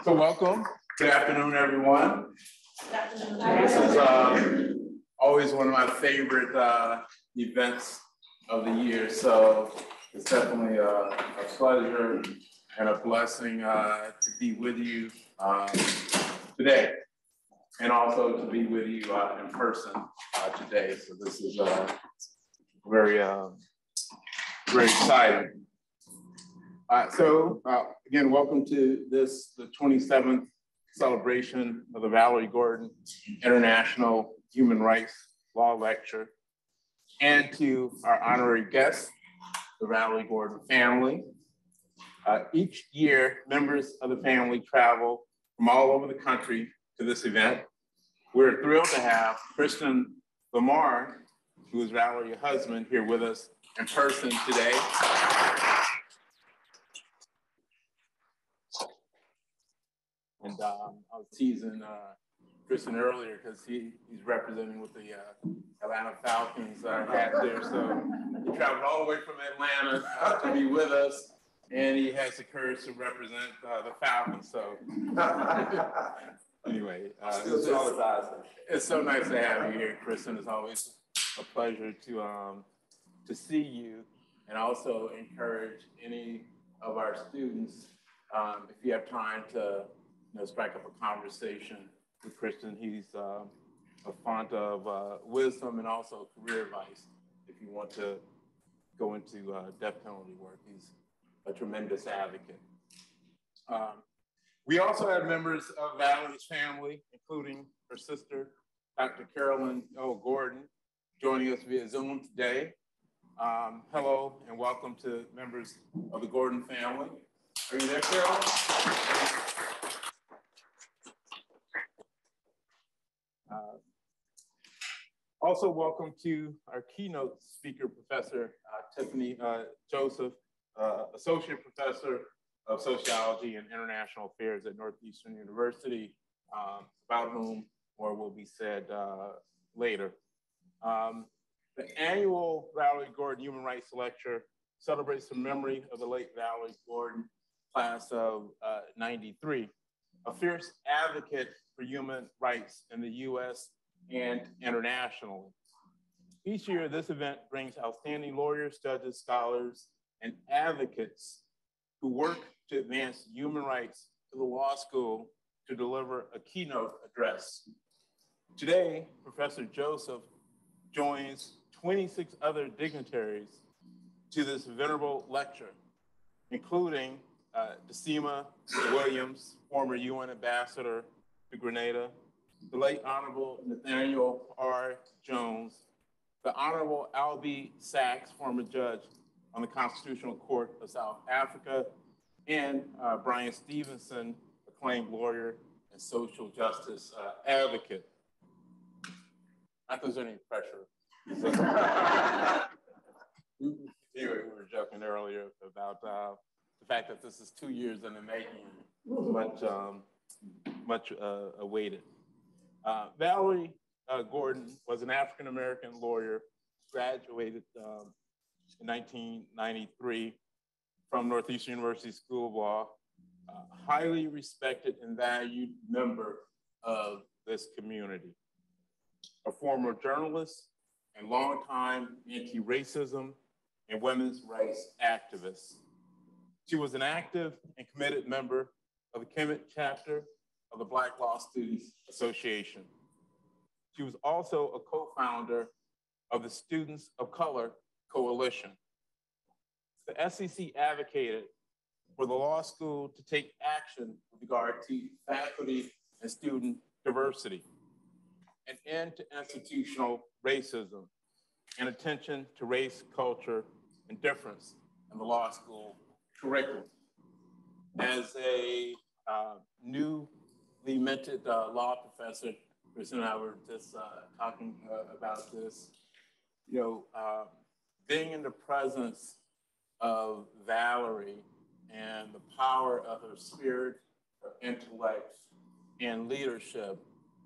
So welcome. Good afternoon, everyone. This is uh, always one of my favorite uh, events of the year. So it's definitely a, a pleasure and a blessing uh, to be with you um, today and also to be with you uh, in person uh, today. So this is uh, very, uh, very exciting. Uh, so uh, again, welcome to this, the 27th celebration of the Valerie Gordon International Human Rights Law Lecture, and to our honorary guests, the Valerie Gordon family. Uh, each year, members of the family travel from all over the country to this event. We're thrilled to have Kristen Lamar, who is Valerie's husband, here with us in person today. And teasing uh, Kristen earlier because he, he's representing with the uh, Atlanta Falcons uh, hat there. So he traveled all the way from Atlanta uh, to be with us, and he has the courage to represent uh, the Falcons. So anyway, uh, it's, it's, so nice to have you here, Kristen. It's always a pleasure to um, to see you, and also encourage any of our students um, if you have time to you know, strike up a conversation with Christian. He's uh, a font of uh, wisdom and also career advice if you want to go into uh, death penalty work. He's a tremendous advocate. Um, we also have members of Valerie's family, including her sister, Dr. Carolyn O. Gordon, joining us via Zoom today. Um, hello and welcome to members of the Gordon family. Are you there, Carol? Uh, also welcome to our keynote speaker, Professor uh, Tiffany uh, Joseph, uh, Associate Professor of Sociology and International Affairs at Northeastern University, um, about whom more will be said uh, later. Um, the annual Valerie Gordon Human Rights Lecture celebrates the memory of the late Valerie Gordon, class of 93, a fierce advocate for human rights in the US and internationally. Each year, this event brings outstanding lawyers, judges, scholars, and advocates who work to advance human rights to the law school to deliver a keynote address. Today, Professor Joseph joins 26 other dignitaries to this venerable lecture, including uh, Dessima Williams, former UN ambassador to Grenada, the late Honorable Nathaniel R. Jones, the Honorable Albie Sachs, former judge on the Constitutional Court of South Africa, and uh, Bryan Stevenson, acclaimed lawyer and social justice uh, advocate. Not that there's any pressure. anyway, we were joking earlier about uh, the fact that this is two years in the making, much, um, much uh, awaited. Uh, Valerie uh, Gordon was an African American lawyer, graduated um, in 1993 from Northeastern University School of Law, highly respected and valued member of this community. A former journalist and longtime anti-racism and women's rights activist. She was an active and committed member of the Kemet chapter of the Black Law Students Association. She was also a co-founder of the Students of Color Coalition. The SCC advocated for the law school to take action with regard to faculty and student diversity, an end to institutional racism, and attention to race, culture, and difference in the law school curriculum. As a uh, minted uh, law professor, Chris and I were just uh, talking uh, about this, you know, uh, being in the presence of Valerie and the power of her spirit, her intellect, and leadership,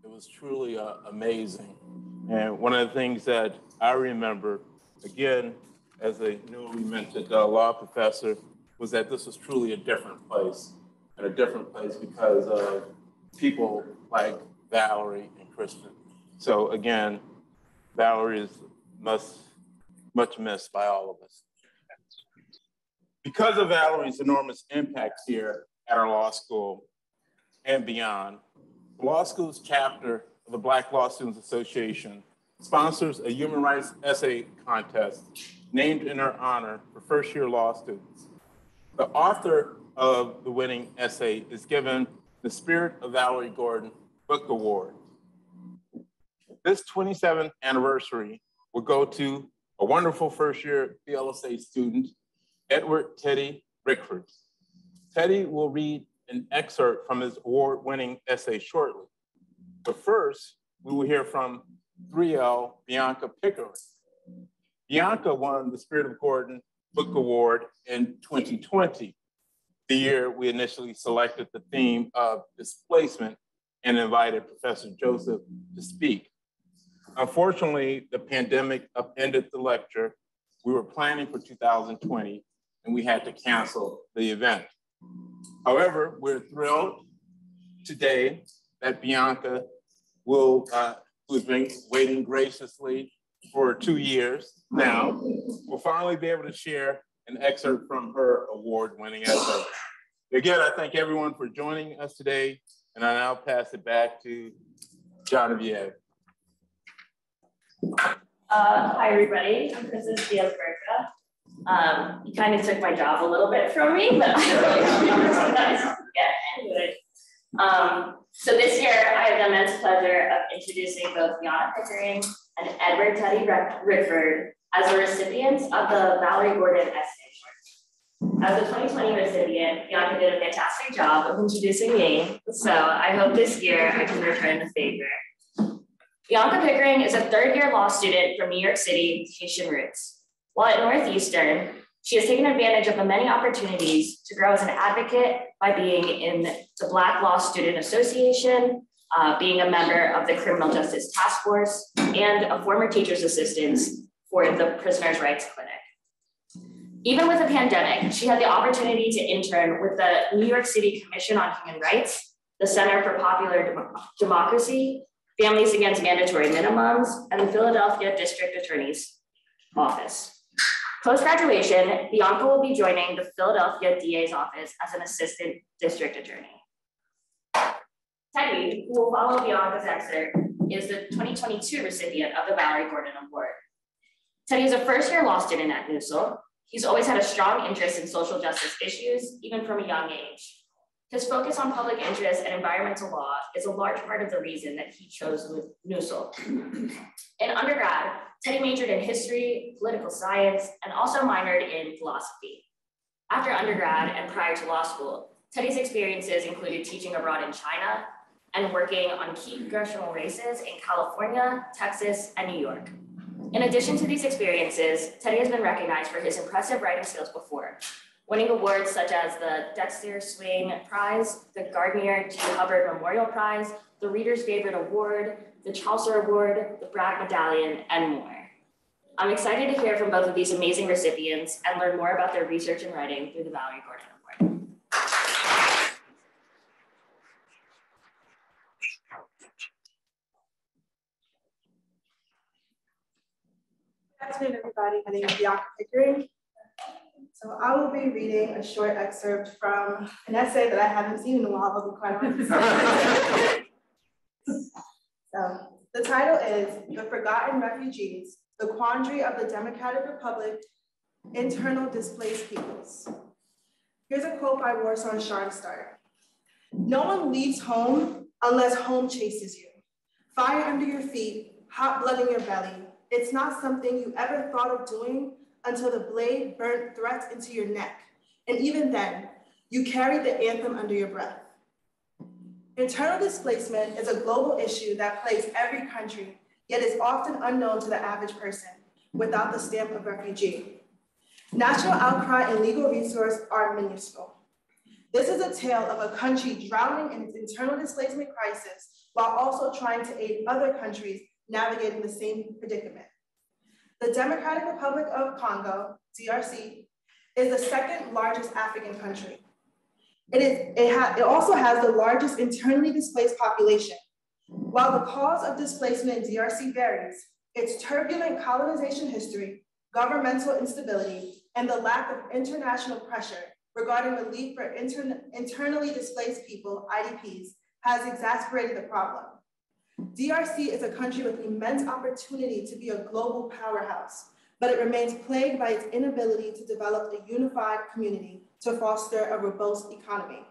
it was truly uh, amazing. And one of the things that I remember, again, as a newly minted uh, law professor, was that this was truly a different place. and a different place because of people like Valerie and Kristen. So again, Valerie is much, much missed by all of us. Because of Valerie's enormous impact here at our law school and beyond, law school's chapter of the Black Law Students Association sponsors a human rights essay contest named in her honor for first year law students. The author of the winning essay is given the Spirit of Valerie Gordon Book Award. This 27th anniversary will go to a wonderful first year BLSA student, Edward Teddy Rickford. Teddy will read an excerpt from his award winning essay shortly. But first, we will hear from 3L Bianca Pickering. Bianca won the Spirit of Gordon Book Award in 2020, the year we initially selected the theme of displacement and invited Professor Joseph to speak. Unfortunately, the pandemic upended the lecture. We were planning for 2020 and we had to cancel the event. However, we're thrilled today that Bianca will, uh, who's been waiting graciously for two years now, will finally be able to share an excerpt from her award-winning essay. Again, I thank everyone for joining us today, and I now pass it back to Genevieve. Uh, hi, everybody. I'm Princess Diaz Berca. Um, you kind of took my job a little bit from me, but I'm really. Um, so this year, I have the immense pleasure of introducing both Yana Pickering and Edward Teddy Rickford as the recipients of the Valerie Gordon Short. As a 2020 recipient, Bianca did a fantastic job of introducing me, so I hope this year I can return the favor. Bianca Pickering is a third year law student from New York City with Haitian roots. While at Northeastern, she has taken advantage of the many opportunities to grow as an advocate by being in the Black Law Student Association, uh, being a member of the Criminal Justice Task Force, and a former teacher's assistant for the Prisoners' Rights Clinic. Even with the pandemic, she had the opportunity to intern with the New York City Commission on Human Rights, the Center for Popular Dem Democracy, Families Against Mandatory Minimums, and the Philadelphia District Attorney's Office. Post-graduation, Bianca will be joining the Philadelphia DA's office as an assistant district attorney. Teddy, who will follow Bianca's excerpt, is the 2022 recipient of the Valerie Gordon Award. Teddy is a first-year law student at NUSL. He's always had a strong interest in social justice issues, even from a young age. His focus on public interest and environmental law is a large part of the reason that he chose NUSL. In undergrad, Teddy majored in history, political science, and also minored in philosophy. After undergrad and prior to law school, Teddy's experiences included teaching abroad in China and working on key congressional races in California, Texas, and New York. In addition to these experiences, Teddy has been recognized for his impressive writing skills before, winning awards such as the Dexter Swing Prize, the Gardner G. Hubbard Memorial Prize, the Reader's Favorite Award, the Chaucer Award, the Bragg Medallion, and more. I'm excited to hear from both of these amazing recipients and learn more about their research and writing through the Valerie Gordon Award. Good afternoon, everybody. My name is Bianca Pickering. So I will be reading a short excerpt from an essay that I haven't seen in a while, I'll be quite honest. so the title is The Forgotten Refugees, the Quandary of the Democratic Republic, Internal Displaced Peoples. Here's a quote by Warsan Shire. No one leaves home unless home chases you. Fire under your feet, hot blood in your belly. It's not something you ever thought of doing until the blade burnt threats into your neck. And even then, you carried the anthem under your breath. Internal displacement is a global issue that plagues every country, yet is often unknown to the average person without the stamp of refugee. National outcry and legal resource are minuscule. This is a tale of a country drowning in its internal displacement crisis while also trying to aid other countries navigating the same predicament. The Democratic Republic of Congo, DRC, is the second largest African country. It, is, it, it also has the largest internally displaced population. While the cause of displacement in DRC varies, its turbulent colonization history, governmental instability, and the lack of international pressure regarding relief for inter internally displaced people, IDPs, has exacerbated the problem. DRC is a country with immense opportunity to be a global powerhouse, but it remains plagued by its inability to develop a unified community to foster a robust economy.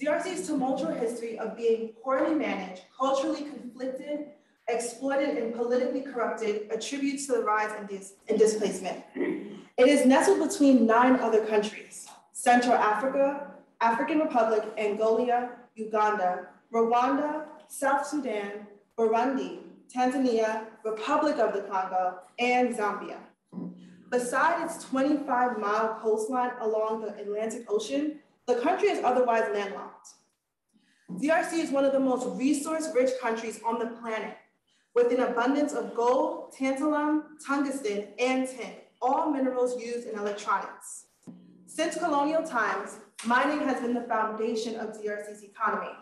DRC's tumultuous history of being poorly managed, culturally conflicted, exploited, and politically corrupted attributes to the rise in, dis in displacement. It is nestled between nine other countries, Central Africa, African Republic, Angola, Uganda, Rwanda, South Sudan, Burundi, Tanzania, Republic of the Congo, and Zambia. Beside its 25 mile coastline along the Atlantic Ocean, the country is otherwise landlocked. DRC is one of the most resource rich countries on the planet with an abundance of gold, tantalum, tungsten, and tin, all minerals used in electronics. Since colonial times, mining has been the foundation of DRC's economy.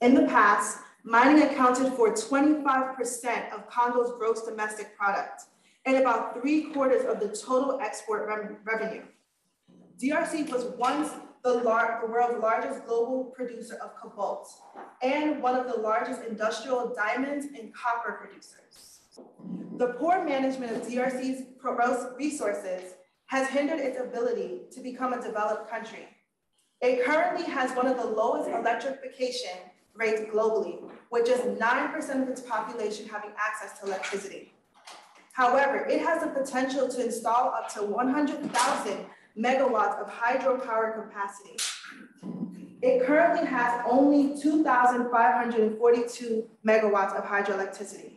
In the past, mining accounted for 25% of Congo's gross domestic product and about three quarters of the total export revenue. DRC was once the, world's largest global producer of cobalt and one of the largest industrial diamonds and copper producers. The poor management of DRC's resources has hindered its ability to become a developed country. It currently has one of the lowest electrification rates globally, with just 9% of its population having access to electricity. However, it has the potential to install up to 100,000 megawatts of hydropower capacity. It currently has only 2,542 megawatts of hydroelectricity.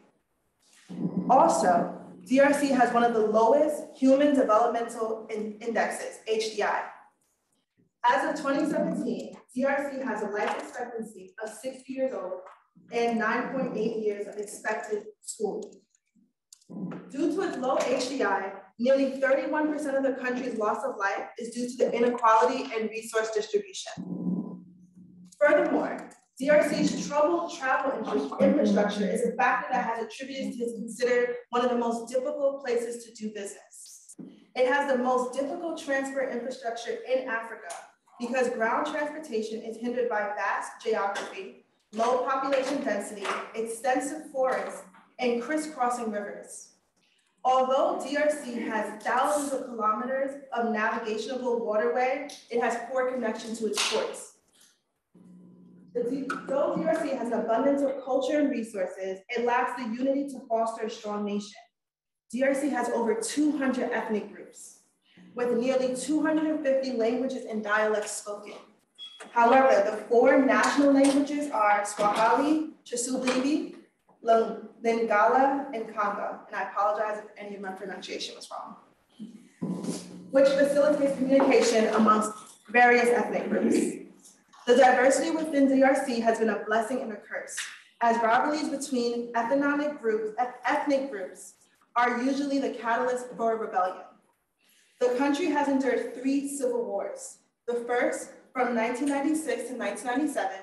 Also, DRC has one of the lowest human developmental in indexes, HDI. As of 2017, DRC has a life expectancy of 60 years old and 9.8 years of expected schooling. Due to its low HDI, nearly 31% of the country's loss of life is due to the inequality and resource distribution. Furthermore, DRC's troubled travel infrastructure is a factor that has attributed to its considered one of the most difficult places to do business. It has the most difficult transfer infrastructure in Africa because ground transportation is hindered by vast geography, low population density, extensive forests, and crisscrossing rivers. Although DRC has thousands of kilometers of navigational waterway, it has poor connection to its ports. Though DRC has an abundance of culture and resources, it lacks the unity to foster a strong nation. DRC has over 200 ethnic groups, with nearly 250 languages and dialects spoken. However, the four national languages are Swahili, Chisubili, Lingala, and Congo, and I apologize if any of my pronunciation was wrong, which facilitates communication amongst various ethnic groups. The diversity within DRC has been a blessing and a curse, as rivalries between ethnic groups, ethnic groups are usually the catalyst for rebellion. The country has endured three civil wars. The first from 1996 to 1997,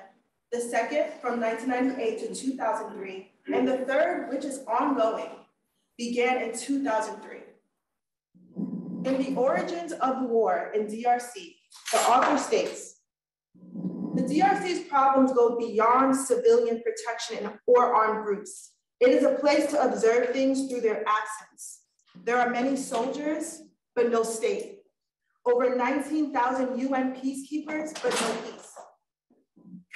the second from 1998 to 2003, and the third, which is ongoing, began in 2003. In the origins of the war in DRC, the author states, the DRC's problems go beyond civilian protection or armed groups. It is a place to observe things through their absence. There are many soldiers, but no state. Over 19,000 UN peacekeepers, but no peace.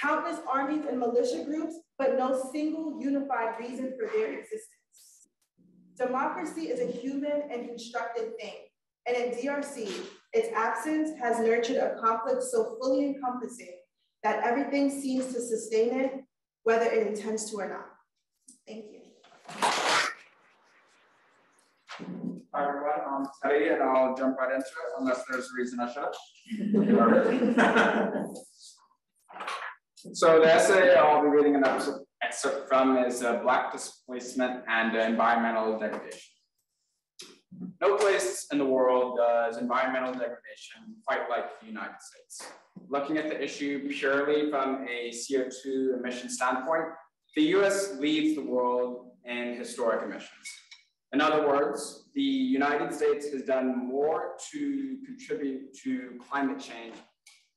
Countless armies and militia groups, but no single unified reason for their existence. Democracy is a human and constructed thing, and in DRC, its absence has nurtured a conflict so fully encompassing that everything seems to sustain it, whether it intends to or not. Thank you. Hi everyone, I'm Teddy and I'll jump right into it unless there's a reason I should. So the essay I'll be reading an excerpt from is uh, Black Displacement and uh, Environmental Degradation. No place in the world does environmental degradation quite like the United States. Looking at the issue purely from a CO2 emission standpoint, the US leads the world in historic emissions. In other words, the United States has done more to contribute to climate change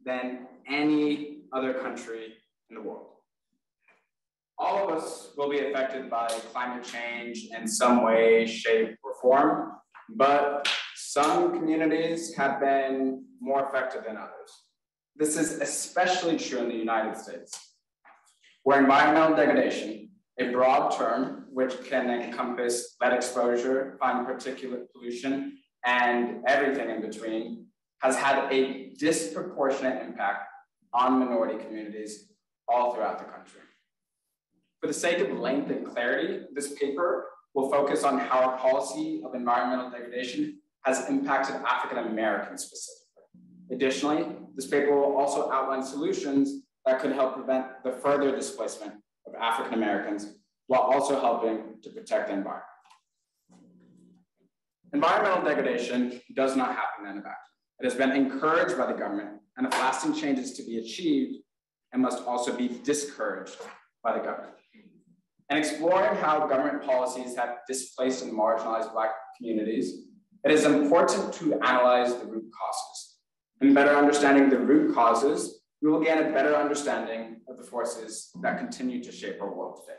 than any other country in the world. All of us will be affected by climate change in some way, shape, or form, but some communities have been more affected than others. This is especially true in the United States, where environmental degradation, a broad term which can encompass lead exposure, fine particulate pollution, and everything in between, has had a disproportionate impact on minority communities all throughout the country. For the sake of length and clarity, this paper will focus on how our policy of environmental degradation has impacted African Americans specifically. Additionally, this paper will also outline solutions that could help prevent the further displacement of African Americans while also helping to protect the environment. Environmental degradation does not happen in a vacuum. It has been encouraged by the government, and if lasting changes to be achieved, it must also be discouraged by the government. And exploring how government policies have displaced and marginalized Black communities, it is important to analyze the root causes. In better understanding the root causes, we will gain a better understanding of the forces that continue to shape our world today.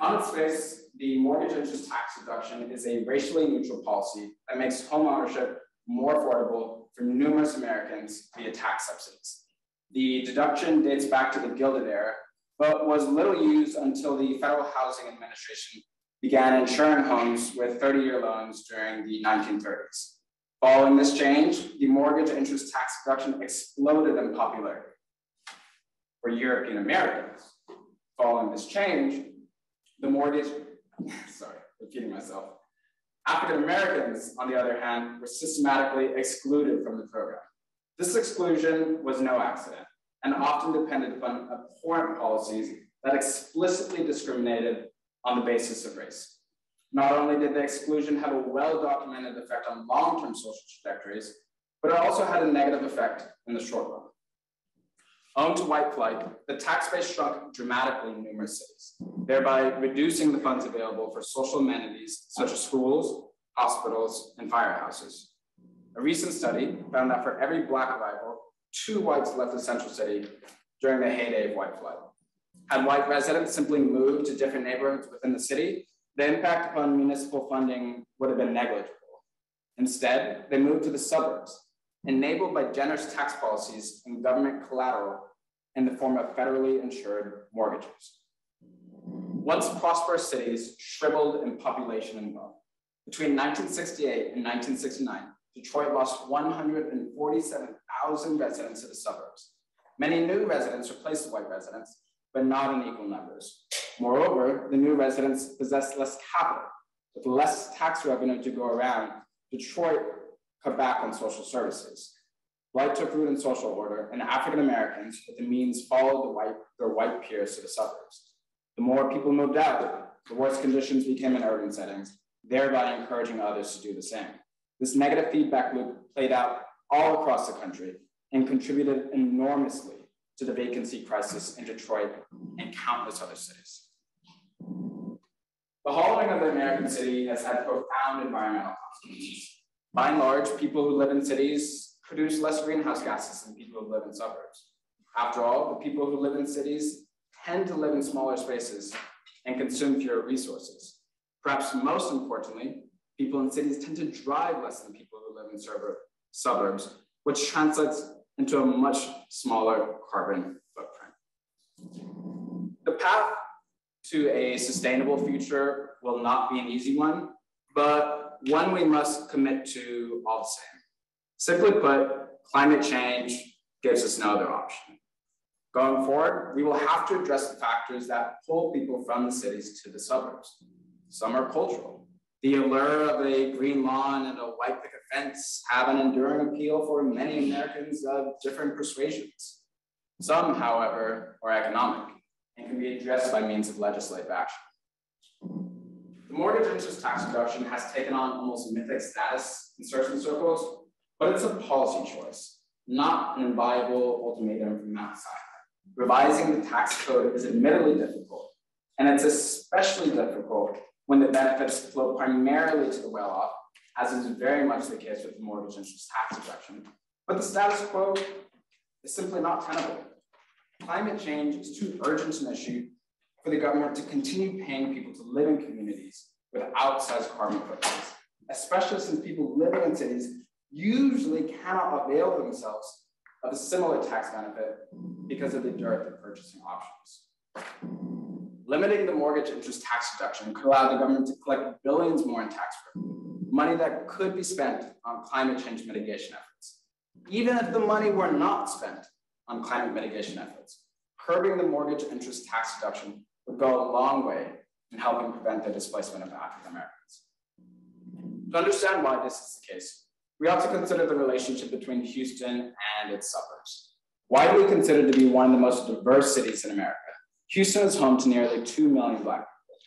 On its face, the mortgage interest tax deduction is a racially neutral policy that makes home ownership more affordable for numerous Americans via tax subsidies. The deduction dates back to the Gilded Era, but was little used until the Federal Housing Administration began insuring homes with 30-year loans during the 1930s. Following this change, the mortgage interest tax deduction exploded in popularity. For European Americans, following this change, the mortgage, sorry, repeating myself, African Americans, on the other hand, were systematically excluded from the program. This exclusion was no accident and often depended upon abhorrent policies that explicitly discriminated on the basis of race. Not only did the exclusion have a well-documented effect on long-term social trajectories, but it also had a negative effect in the short run. Owing to white flight, the tax base shrunk dramatically in numerous cities, thereby reducing the funds available for social amenities such as schools, hospitals, and firehouses. A recent study found that for every Black arrival, two whites left the central city during the heyday of white flight. Had white residents simply moved to different neighborhoods within the city, the impact upon municipal funding would have been negligible. Instead, they moved to the suburbs, enabled by generous tax policies and government collateral in the form of federally insured mortgages. Once prosperous cities shriveled in population and wealth. Between 1968 and 1969, Detroit lost 147,000 residents to the suburbs. Many new residents replaced white residents, but not in equal numbers. Moreover, the new residents possessed less capital. With less tax revenue to go around, Detroit cut back on social services. White took root in social order, and African Americans with the means followed the white, their white peers to the suburbs. The more people moved out, the worse conditions became in urban settings, thereby encouraging others to do the same. This negative feedback loop played out all across the country and contributed enormously to the vacancy crisis in Detroit and countless other cities. The hollowing of the American city has had profound environmental consequences. By and large, people who live in cities produce less greenhouse gases than people who live in suburbs. After all, the people who live in cities tend to live in smaller spaces and consume fewer resources. Perhaps most importantly, people in cities tend to drive less than people who live in suburbs, which translates into a much smaller carbon footprint. The path to a sustainable future will not be an easy one, but one we must commit to all the same. Simply put, climate change gives us no other option. Going forward, we will have to address the factors that pull people from the cities to the suburbs. Some are cultural. The allure of a green lawn and a white picket fence have an enduring appeal for many Americans of different persuasions. Some, however, are economic and can be addressed by means of legislative action. The mortgage interest tax deduction has taken on almost mythic status in certain circles, but it's a policy choice, not an inviolable ultimatum from Mount Sinai. Revising the tax code is admittedly difficult, and it's especially difficult when the benefits flow primarily to the well-off, as is very much the case with the mortgage interest tax deduction. But the status quo is simply not tenable. Climate change is too urgent an issue for the government to continue paying people to live in communities with outsized carbon footprints, especially since people living in cities usually cannot avail themselves of a similar tax benefit because of the dearth of purchasing options. Limiting the mortgage interest tax deduction could allow the government to collect billions more in tax revenue, money that could be spent on climate change mitigation efforts. Even if the money were not spent on climate mitigation efforts, curbing the mortgage interest tax deduction would go a long way in helping prevent the displacement of African Americans. To understand why this is the case, we ought to consider the relationship between Houston and its suburbs. Widely considered to be one of the most diverse cities in America, Houston is home to nearly 2 million Black people.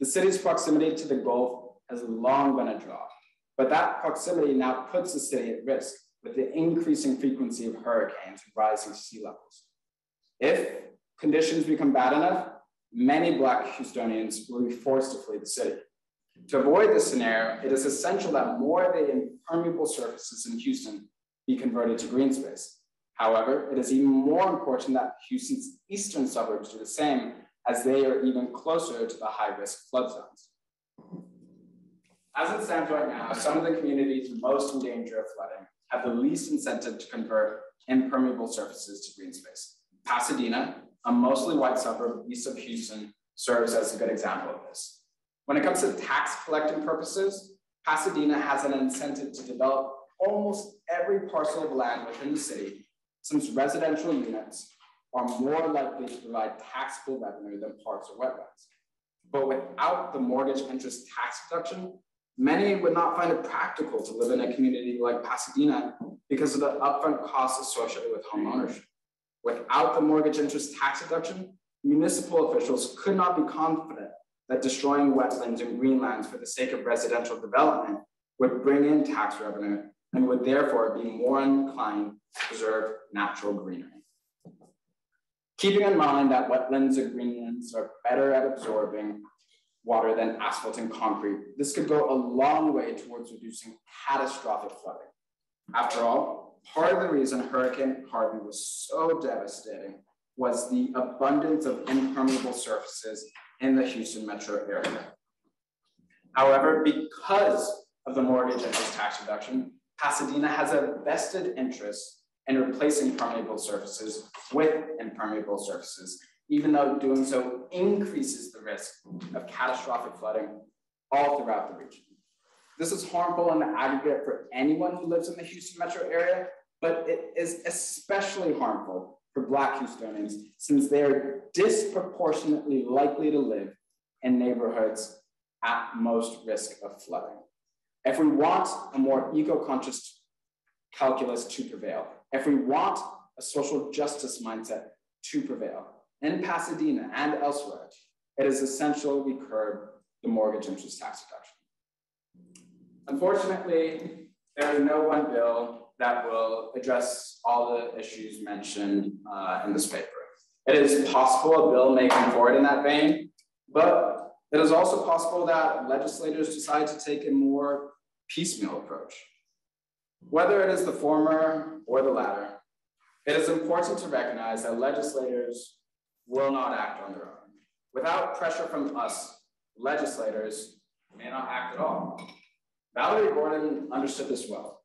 The city's proximity to the Gulf has long been a draw, but that proximity now puts the city at risk with the increasing frequency of hurricanes and rising sea levels. If conditions become bad enough, many Black Houstonians will be forced to flee the city. To avoid this scenario, it is essential that more of the impermeable surfaces in Houston be converted to green space. However, it is even more important that Houston's eastern suburbs do the same as they are even closer to the high risk flood zones. As it stands right now, some of the communities most in danger of flooding have the least incentive to convert impermeable surfaces to green space. Pasadena, a mostly white suburb east of Houston, serves as a good example of this. When it comes to tax collecting purposes, Pasadena has an incentive to develop almost every parcel of land within the city, since residential units are more likely to provide taxable revenue than parks or wetlands. But without the mortgage interest tax deduction, many would not find it practical to live in a community like Pasadena because of the upfront costs associated with home ownership. Without the mortgage interest tax deduction, municipal officials could not be confident that destroying wetlands and greenlands for the sake of residential development would bring in tax revenue and would therefore be more inclined to preserve natural greenery. Keeping in mind that wetlands and greenlands are better at absorbing water than asphalt and concrete, this could go a long way towards reducing catastrophic flooding. After all, part of the reason Hurricane Harvey was so devastating was the abundance of impermeable surfaces in the Houston metro area. However, because of the mortgage interest tax reduction, Pasadena has a vested interest in replacing permeable surfaces with impermeable surfaces, even though doing so increases the risk of catastrophic flooding all throughout the region. This is harmful in the aggregate for anyone who lives in the Houston metro area, but it is especially harmful for Black Houstonians since they are disproportionately likely to live in neighborhoods at most risk of flooding. If we want a more eco-conscious calculus to prevail, if we want a social justice mindset to prevail in Pasadena and elsewhere, it is essential we curb the mortgage interest tax deduction. Unfortunately, there is no one bill that will address all the issues mentioned uh, in this paper. It is possible a bill may come forward in that vein, but it is also possible that legislators decide to take a more piecemeal approach. Whether it is the former or the latter, it is important to recognize that legislators will not act on their own. Without pressure from us, legislators may not act at all. Valerie Gordon understood this well.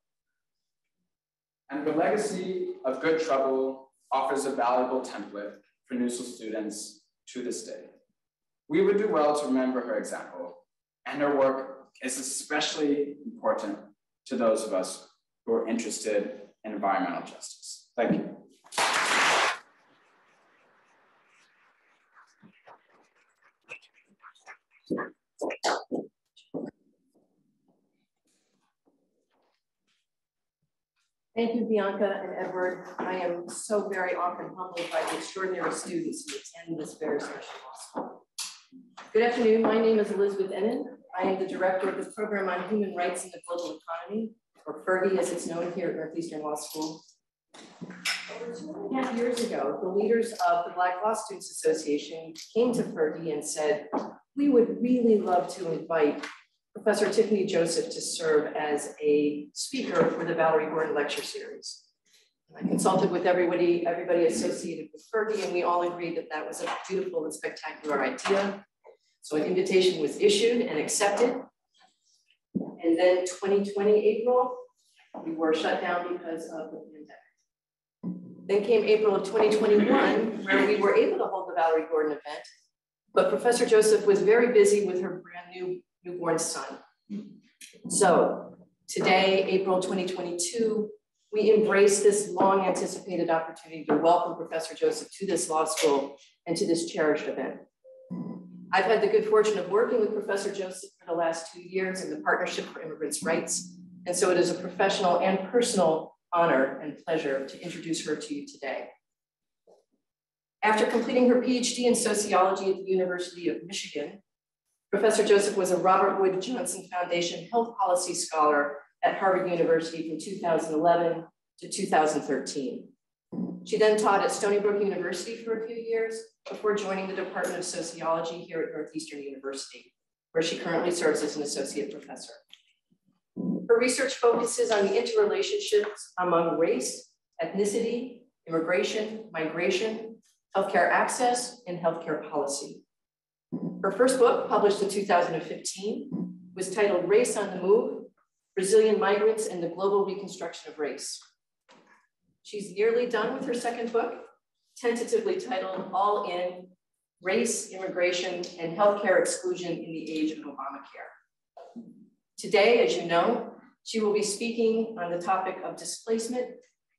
And the legacy of Good Trouble offers a valuable template for NUSL students to this day. We would do well to remember her example, and her work is especially important to those of us who are interested in environmental justice. Thank you. Thank you, Bianca and Edward. I am so very often humbled by the extraordinary students who attend this very special law school. Good afternoon. My name is Elizabeth Ennin. I am the director of the Program on Human Rights in the Global Economy, or PHRGE as it's known here at Northeastern Law School. Over two and a half years ago, the leaders of the Black Law Students Association came to PHRGE and said, we would really love to invite Professor Tiffany Joseph to serve as a speaker for the Valerie Gordon Lecture Series. I consulted with everybody, everybody associated with PHRGE, and we all agreed that that was a beautiful and spectacular idea. So an invitation was issued and accepted. And then 2020 April, we were shut down because of the pandemic. Then came April of 2021, where we were able to hold the Valerie Gordon event, but Professor Joseph was very busy with her brand new newborn son. So today, April 2022, we embrace this long anticipated opportunity to welcome Professor Joseph to this law school and to this cherished event. I've had the good fortune of working with Professor Joseph for the last two years in the Partnership for Immigrants' Rights. And so it is a professional and personal honor and pleasure to introduce her to you today. After completing her PhD in sociology at the University of Michigan, Professor Joseph was a Robert Wood Johnson Foundation Health Policy Scholar at Harvard University from 2011 to 2013. She then taught at Stony Brook University for a few years before joining the Department of Sociology here at Northeastern University, where she currently serves as an associate professor. Her research focuses on the interrelationships among race, ethnicity, immigration, migration, healthcare access, and healthcare policy. Her first book, published in 2015, was titled Race on the Move, Brazilian Migrants and the Global Reconstruction of Race. She's nearly done with her second book, tentatively titled All In, Race, Immigration, and Healthcare Exclusion in the Age of Obamacare. Today, as you know, she will be speaking on the topic of displacement,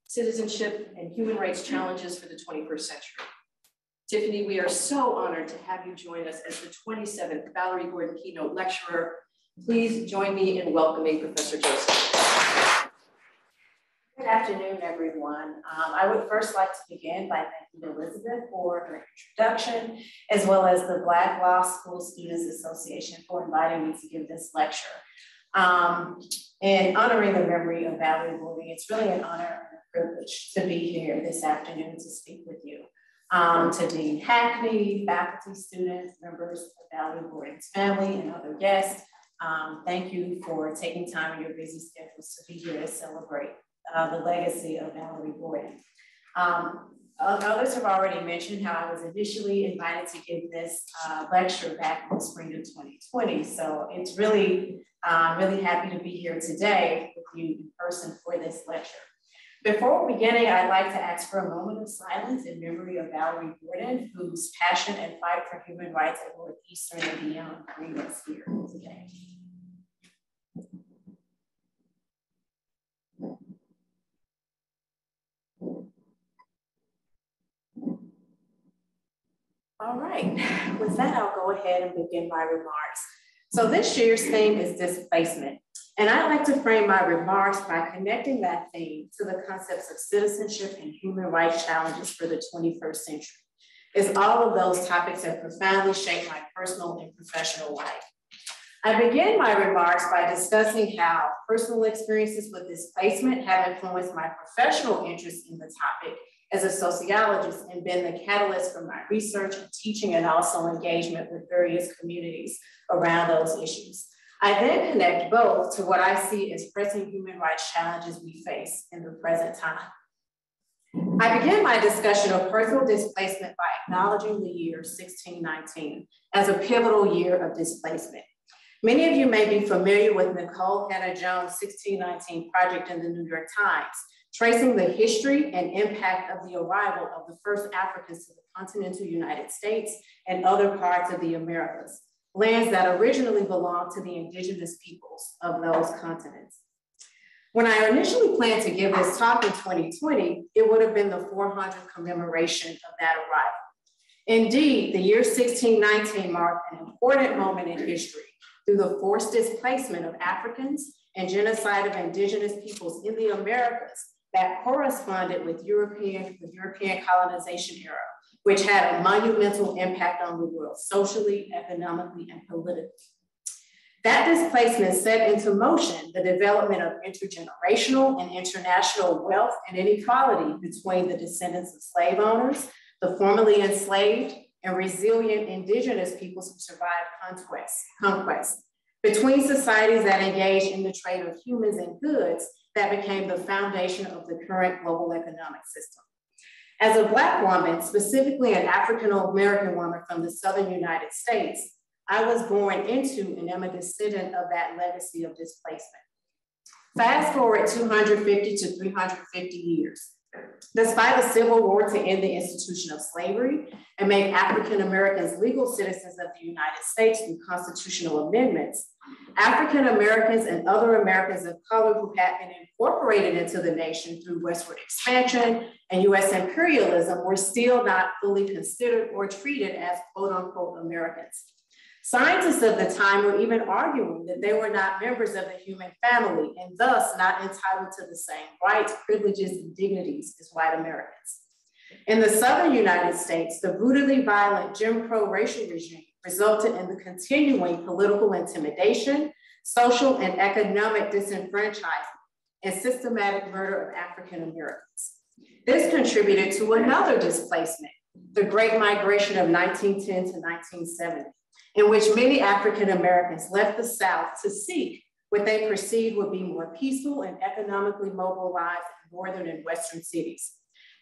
citizenship, and human rights challenges for the 21st century. Tiffany, we are so honored to have you join us as the 27th Valerie Gordon Keynote Lecturer. Please join me in welcoming Professor Joseph. Good afternoon, everyone. Um, I would first like to begin by thanking Elizabeth for her introduction, as well as the Black Law School Students Association for inviting me to give this lecture. Um, and honoring the memory of Valerie Gordon, it's really an honor and a privilege to be here this afternoon to speak with you um, to Dean Hackney, faculty, students, members of Valerie Gordon's family, and other guests. Um, thank you for taking time in your busy schedules to be here to celebrate uh, the legacy of Valerie Gordon. Um, others have already mentioned how I was initially invited to give this uh, lecture back in the spring of 2020. So it's really, uh, really happy to be here today with you in person for this lecture. Before beginning, I'd like to ask for a moment of silence in memory of Valerie Gordon, whose passion and fight for human rights at Northeastern and beyond bring us here today. All right, with that, I'll go ahead and begin my remarks. So this year's theme is displacement. And I'd like to frame my remarks by connecting that theme to the concepts of citizenship and human rights challenges for the 21st century, as all of those topics have profoundly shaped my personal and professional life. I begin my remarks by discussing how personal experiences with displacement have influenced my professional interest in the topic as a sociologist and been the catalyst for my research and teaching and also engagement with various communities around those issues. I then connect both to what I see as pressing human rights challenges we face in the present time. I begin my discussion of personal displacement by acknowledging the year 1619 as a pivotal year of displacement. Many of you may be familiar with Nikole Hannah-Jones' 1619 project in the New York Times, tracing the history and impact of the arrival of the first Africans to the continental United States and other parts of the Americas lands that originally belonged to the indigenous peoples of those continents. When I initially planned to give this talk in 2020, it would have been the 400th commemoration of that arrival. Indeed, the year 1619 marked an important moment in history through the forced displacement of Africans and genocide of indigenous peoples in the Americas that corresponded with European, the European colonization era which had a monumental impact on the world socially, economically, and politically. That displacement set into motion the development of intergenerational and international wealth and inequality between the descendants of slave owners, the formerly enslaved, and resilient indigenous peoples who survived conquest, conquest, between societies that engaged in the trade of humans and goods that became the foundation of the current global economic system. As a Black woman, specifically an African American woman from the Southern United States, I was born into and am a descendant of that legacy of displacement. Fast forward 250 to 350 years. Despite a civil war to end the institution of slavery and make African Americans legal citizens of the United States through constitutional amendments, African Americans and other Americans of color who had been incorporated into the nation through westward expansion and US imperialism were still not fully considered or treated as quote unquote Americans. Scientists of the time were even arguing that they were not members of the human family and thus not entitled to the same rights, privileges, and dignities as white Americans. In the Southern United States, the brutally violent Jim Crow racial regime resulted in the continuing political intimidation, social and economic disenfranchisement, and systematic murder of African Americans. This contributed to another displacement, the Great Migration of 1910 to 1970 in which many African Americans left the South to seek what they perceived would be more peaceful and economically mobile lives in northern and western cities.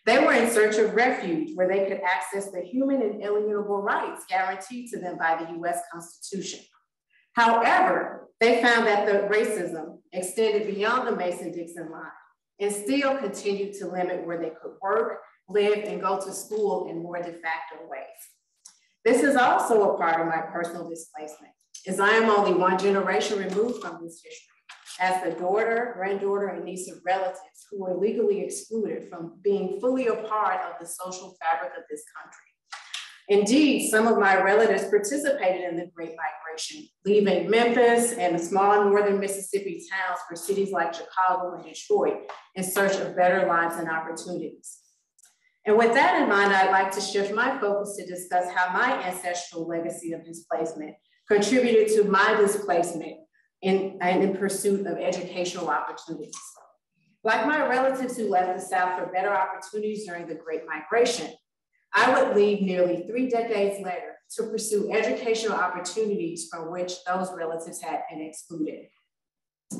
They were in search of refuge where they could access the human and inalienable rights guaranteed to them by the US Constitution. However, they found that the racism extended beyond the Mason-Dixon line and still continued to limit where they could work, live, and go to school in more de facto ways. This is also a part of my personal displacement, as I am only one generation removed from this history, as the daughter, granddaughter, and niece of relatives who were legally excluded from being fully a part of the social fabric of this country. Indeed, some of my relatives participated in the Great Migration, leaving Memphis and the small northern Mississippi towns for cities like Chicago and Detroit in search of better lives and opportunities. And with that in mind, I'd like to shift my focus to discuss how my ancestral legacy of displacement contributed to my displacement in, in pursuit of educational opportunities. Like my relatives who left the South for better opportunities during the Great Migration, I would leave nearly three decades later to pursue educational opportunities from which those relatives had been excluded.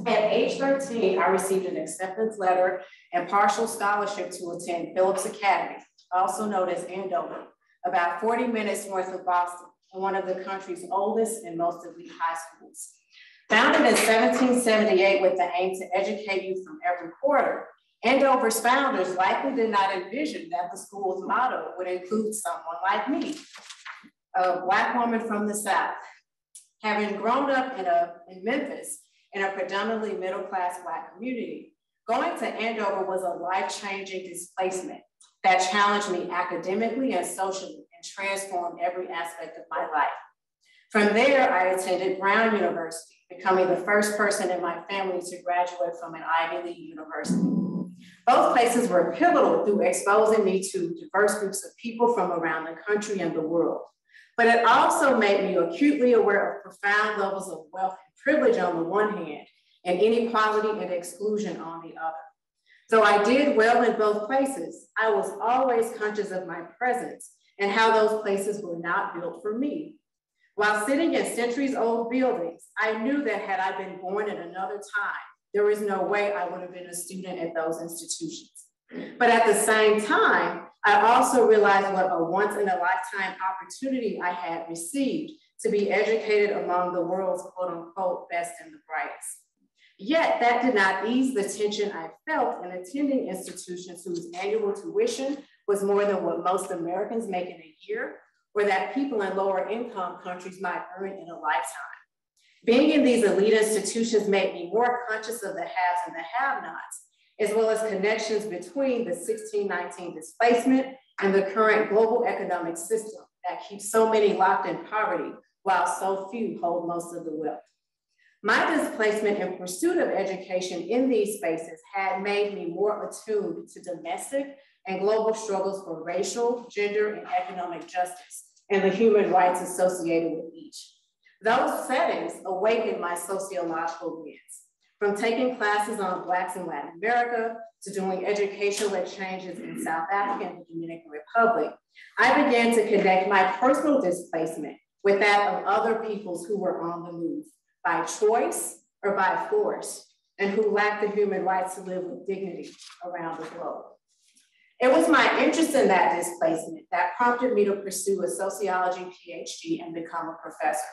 At age 13, I received an acceptance letter and partial scholarship to attend Phillips Academy, also known as Andover, about 40 minutes north of Boston, one of the country's oldest and most elite high schools. Founded in 1778 with the aim to educate you from every quarter, Andover's founders likely did not envision that the school's motto would include someone like me, a Black woman from the South. Having grown up in, a, in Memphis, in a predominantly middle-class Black community. Going to Andover was a life-changing displacement that challenged me academically and socially and transformed every aspect of my life. From there, I attended Brown University, becoming the first person in my family to graduate from an Ivy League university. Both places were pivotal through exposing me to diverse groups of people from around the country and the world. But it also made me acutely aware of profound levels of wealth privilege on the one hand and inequality and exclusion on the other. So I did well in both places, I was always conscious of my presence and how those places were not built for me. While sitting in centuries old buildings, I knew that had I been born at another time, there is no way I would have been a student at those institutions. But at the same time, I also realized what a once in a lifetime opportunity I had received to be educated among the world's quote unquote best and the brightest. Yet that did not ease the tension I felt in attending institutions whose annual tuition was more than what most Americans make in a year, or that people in lower income countries might earn in a lifetime. Being in these elite institutions made me more conscious of the haves and the have-nots, as well as connections between the 1619 displacement and the current global economic system that keeps so many locked in poverty while so few hold most of the wealth. My displacement in pursuit of education in these spaces had made me more attuned to domestic and global struggles for racial, gender, and economic justice and the human rights associated with each. Those settings awakened my sociological lens. From taking classes on Blacks in Latin America to doing educational exchanges in South Africa and the Dominican Republic, I began to connect my personal displacement with that of other peoples who were on the move by choice or by force, and who lacked the human rights to live with dignity around the globe. It was my interest in that displacement that prompted me to pursue a sociology PhD and become a professor.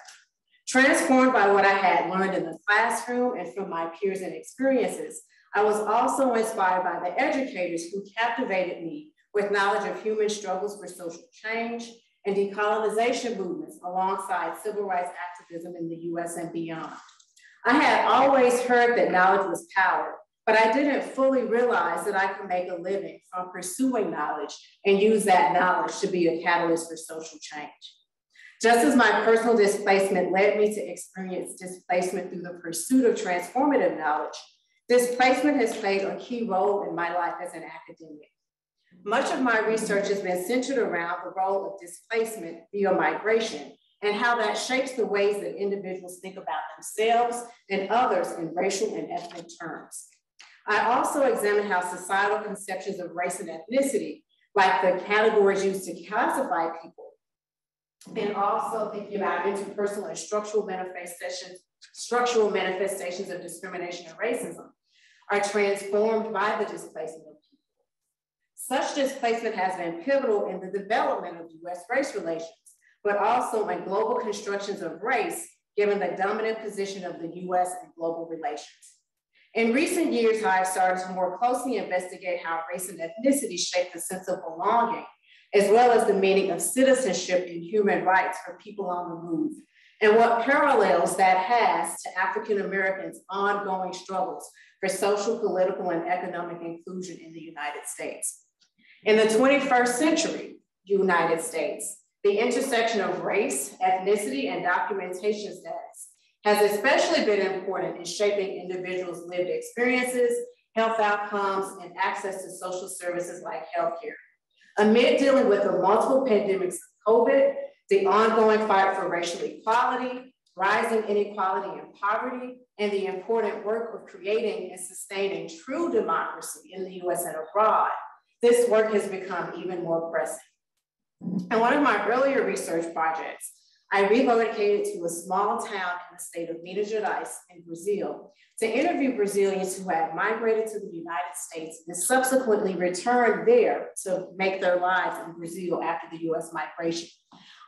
Transformed by what I had learned in the classroom and from my peers and experiences, I was also inspired by the educators who captivated me with knowledge of human struggles for social change and decolonization movements alongside civil rights activism in the US and beyond. I had always heard that knowledge was power, but I didn't fully realize that I could make a living from pursuing knowledge and use that knowledge to be a catalyst for social change. Just as my personal displacement led me to experience displacement through the pursuit of transformative knowledge, displacement has played a key role in my life as an academic. Much of my research has been centered around the role of displacement via migration and how that shapes the ways that individuals think about themselves and others in racial and ethnic terms. I also examine how societal conceptions of race and ethnicity, like the categories used to classify people, and also thinking about interpersonal and structural manifestations, structural manifestations of discrimination and racism, are transformed by the displacement of. Such displacement has been pivotal in the development of US race relations, but also in global constructions of race, given the dominant position of the US in global relations. In recent years, I have started to more closely investigate how race and ethnicity shape the sense of belonging, as well as the meaning of citizenship and human rights for people on the move, and what parallels that has to African Americans' ongoing struggles for social, political, and economic inclusion in the United States. In the 21st century United States, the intersection of race, ethnicity, and documentation status has especially been important in shaping individuals' lived experiences, health outcomes, and access to social services like healthcare. Amid dealing with the multiple pandemics of COVID, the ongoing fight for racial equality, rising inequality and poverty, and the important work of creating and sustaining true democracy in the US and abroad, this work has become even more pressing. In one of my earlier research projects, I relocated to a small town in the state of Minas Gerais in Brazil to interview Brazilians who had migrated to the United States and subsequently returned there to make their lives in Brazil after the US migration.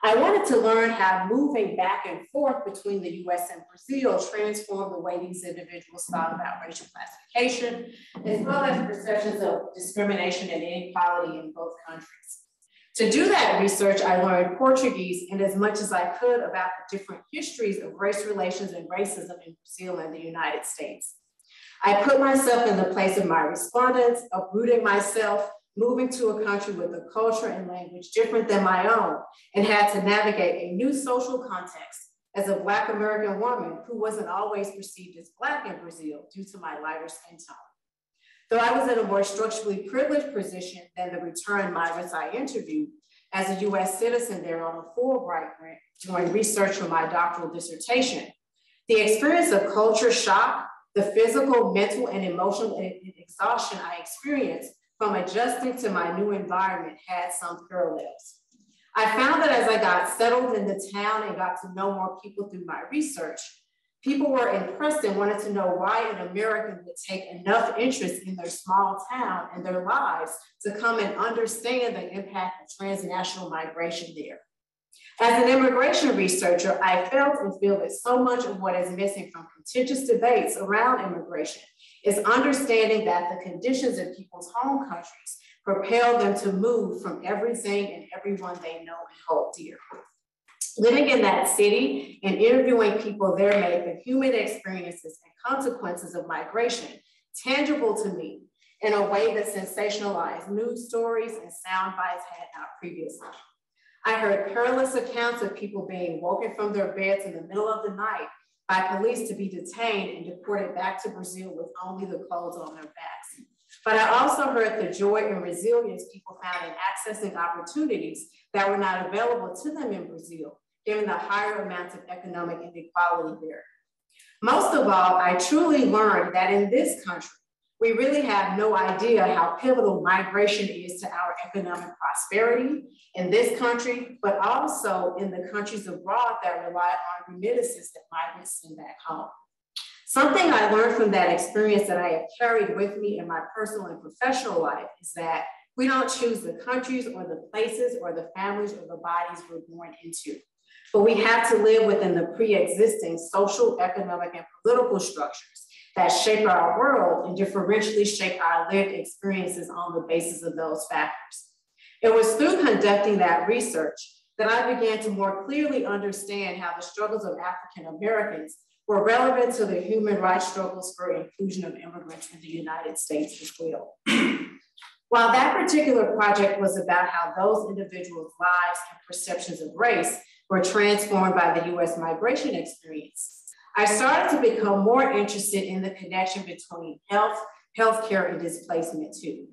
I wanted to learn how moving back and forth between the US and Brazil transformed the way these individuals thought about racial classification, as well as perceptions of discrimination and inequality in both countries. To do that research, I learned Portuguese and as much as I could about the different histories of race relations and racism in Brazil and the United States. I put myself in the place of my respondents, uprooting myself, moving to a country with a culture and language different than my own, and had to navigate a new social context as a Black American woman who wasn't always perceived as Black in Brazil due to my lighter skin tone. Though I was in a more structurally privileged position than the return migrants I interviewed as a US citizen there on a Fulbright grant doing research for my doctoral dissertation, the experience of culture shock, the physical, mental, and emotional exhaustion I experienced from adjusting to my new environment had some parallels. I found that as I got settled in the town and got to know more people through my research, People were impressed and wanted to know why an American would take enough interest in their small town and their lives to come and understand the impact of transnational migration there. As an immigration researcher, I felt and feel that so much of what is missing from contentious debates around immigration is understanding that the conditions in people's home countries propel them to move from everything and everyone they know and hold dear. Living in that city and interviewing people there made the human experiences and consequences of migration tangible to me in a way that sensationalized news stories and sound bites had not previously. I heard perilous accounts of people being woken from their beds in the middle of the night by police to be detained and deported back to Brazil with only the clothes on their backs. But I also heard the joy and resilience people found in accessing opportunities that were not available to them in Brazil given the higher amounts of economic inequality there. Most of all, I truly learned that in this country, we really have no idea how pivotal migration is to our economic prosperity in this country, but also in the countries abroad that rely on remittances that migrants send back home. Something I learned from that experience that I have carried with me in my personal and professional life is that we don't choose the countries or the places or the families or the bodies we're born into. But we have to live within the pre-existing social, economic, and political structures that shape our world and differentially shape our lived experiences on the basis of those factors. It was through conducting that research that I began to more clearly understand how the struggles of African Americans were relevant to the human rights struggles for inclusion of immigrants in the United States as well. While that particular project was about how those individuals' lives and perceptions of race were transformed by the US migration experience, I started to become more interested in the connection between health, healthcare, and displacement too.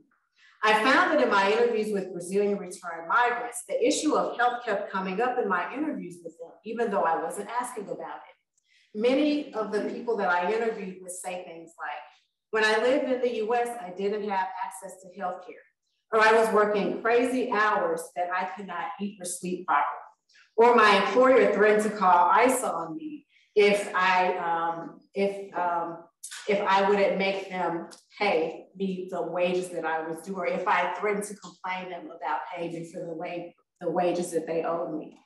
I found that in my interviews with Brazilian returned migrants, the issue of health kept coming up in my interviews with them, even though I wasn't asking about it. Many of the people that I interviewed would say things like, when I lived in the US, I didn't have access to healthcare, or I was working crazy hours that I could not eat or sleep properly, or my employer threatened to call ICE on me if I, um, if, um, if I wouldn't make them pay me the wages that I was due, or if I threatened to complain them about paying me for the, wage, the wages that they owed me.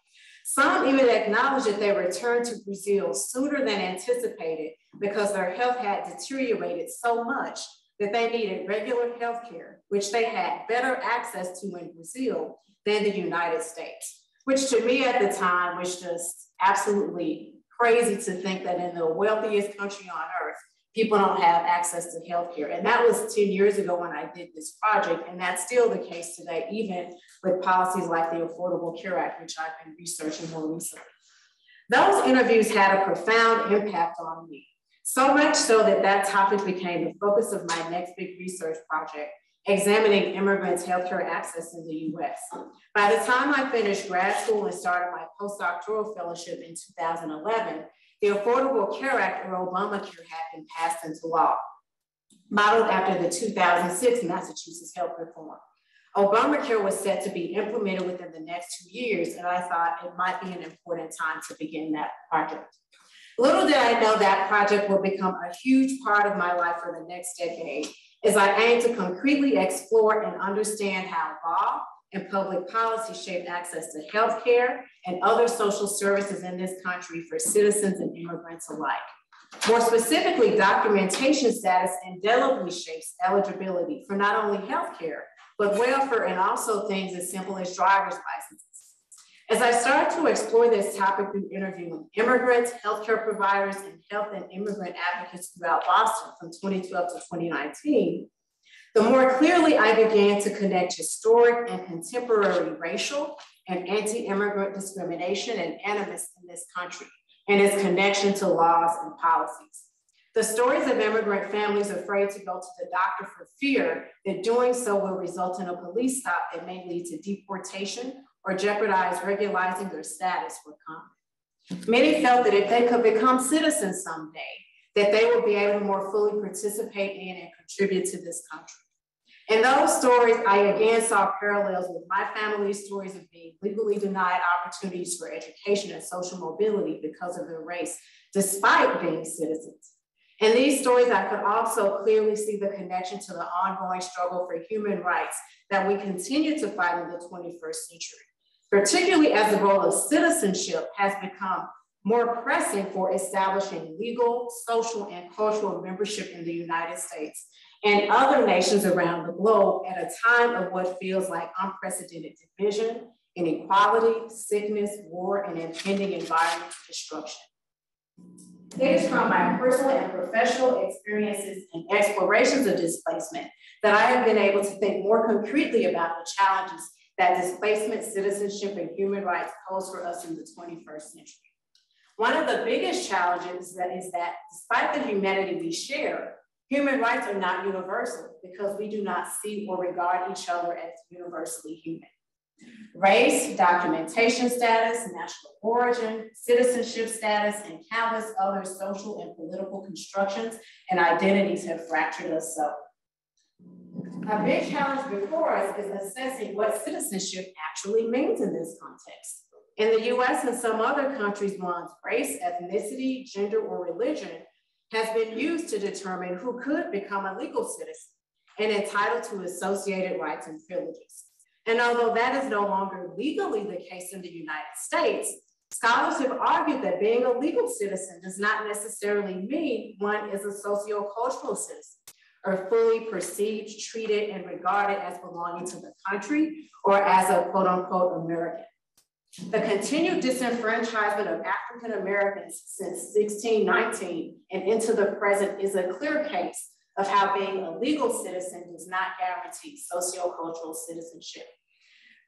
Some even acknowledged that they returned to Brazil sooner than anticipated because their health had deteriorated so much that they needed regular health care, which they had better access to in Brazil than the United States, which to me at the time was just absolutely crazy to think that in the wealthiest country on earth, people don't have access to healthcare. And that was 10 years ago when I did this project. And that's still the case today, even with policies like the Affordable Care Act, which I've been researching more recently. Those interviews had a profound impact on me. So much so that that topic became the focus of my next big research project, examining immigrants' healthcare access in the US. By the time I finished grad school and started my postdoctoral fellowship in 2011, the Affordable Care Act or Obamacare had been passed into law, modeled after the 2006 Massachusetts health reform. Obamacare was set to be implemented within the next two years, and I thought it might be an important time to begin that project. Little did I know that project would become a huge part of my life for the next decade, as I aim to concretely explore and understand how law and public policy shape access to healthcare and other social services in this country for citizens and immigrants alike. More specifically, documentation status indelibly shapes eligibility for not only healthcare, but welfare and also things as simple as driver's licenses. As I started to explore this topic through interviewing immigrants, healthcare providers, and health and immigrant advocates throughout Boston from 2012 to 2019, the more clearly I began to connect historic and contemporary racial and anti-immigrant discrimination and animus in this country and its connection to laws and policies. The stories of immigrant families afraid to go to the doctor for fear that doing so will result in a police stop that may lead to deportation or jeopardize regularizing their status were common. Many felt that if they could become citizens someday, that they would be able to more fully participate in and contribute to this country. In those stories, I again saw parallels with my family's stories of being legally denied opportunities for education and social mobility because of their race, despite being citizens. In these stories, I could also clearly see the connection to the ongoing struggle for human rights that we continue to fight in the 21st century, particularly as the role of citizenship has become more pressing for establishing legal, social, and cultural membership in the United States and other nations around the globe at a time of what feels like unprecedented division, inequality, sickness, war, and impending environmental destruction. It is from my personal and professional experiences and explorations of displacement that I have been able to think more concretely about the challenges that displacement, citizenship, and human rights pose for us in the 21st century. One of the biggest challenges that is that despite the humanity we share, Human rights are not universal because we do not see or regard each other as universally human. Race, documentation status, national origin, citizenship status, and countless other social and political constructions and identities have fractured us so. A big challenge before us is assessing what citizenship actually means in this context. In the US and some other countries, one's race, ethnicity, gender, or religion has been used to determine who could become a legal citizen and entitled to associated rights and privileges. And although that is no longer legally the case in the United States, scholars have argued that being a legal citizen does not necessarily mean one is a sociocultural citizen or fully perceived, treated, and regarded as belonging to the country or as a quote unquote American. The continued disenfranchisement of African Americans since 1619 and into the present is a clear case of how being a legal citizen does not guarantee sociocultural citizenship.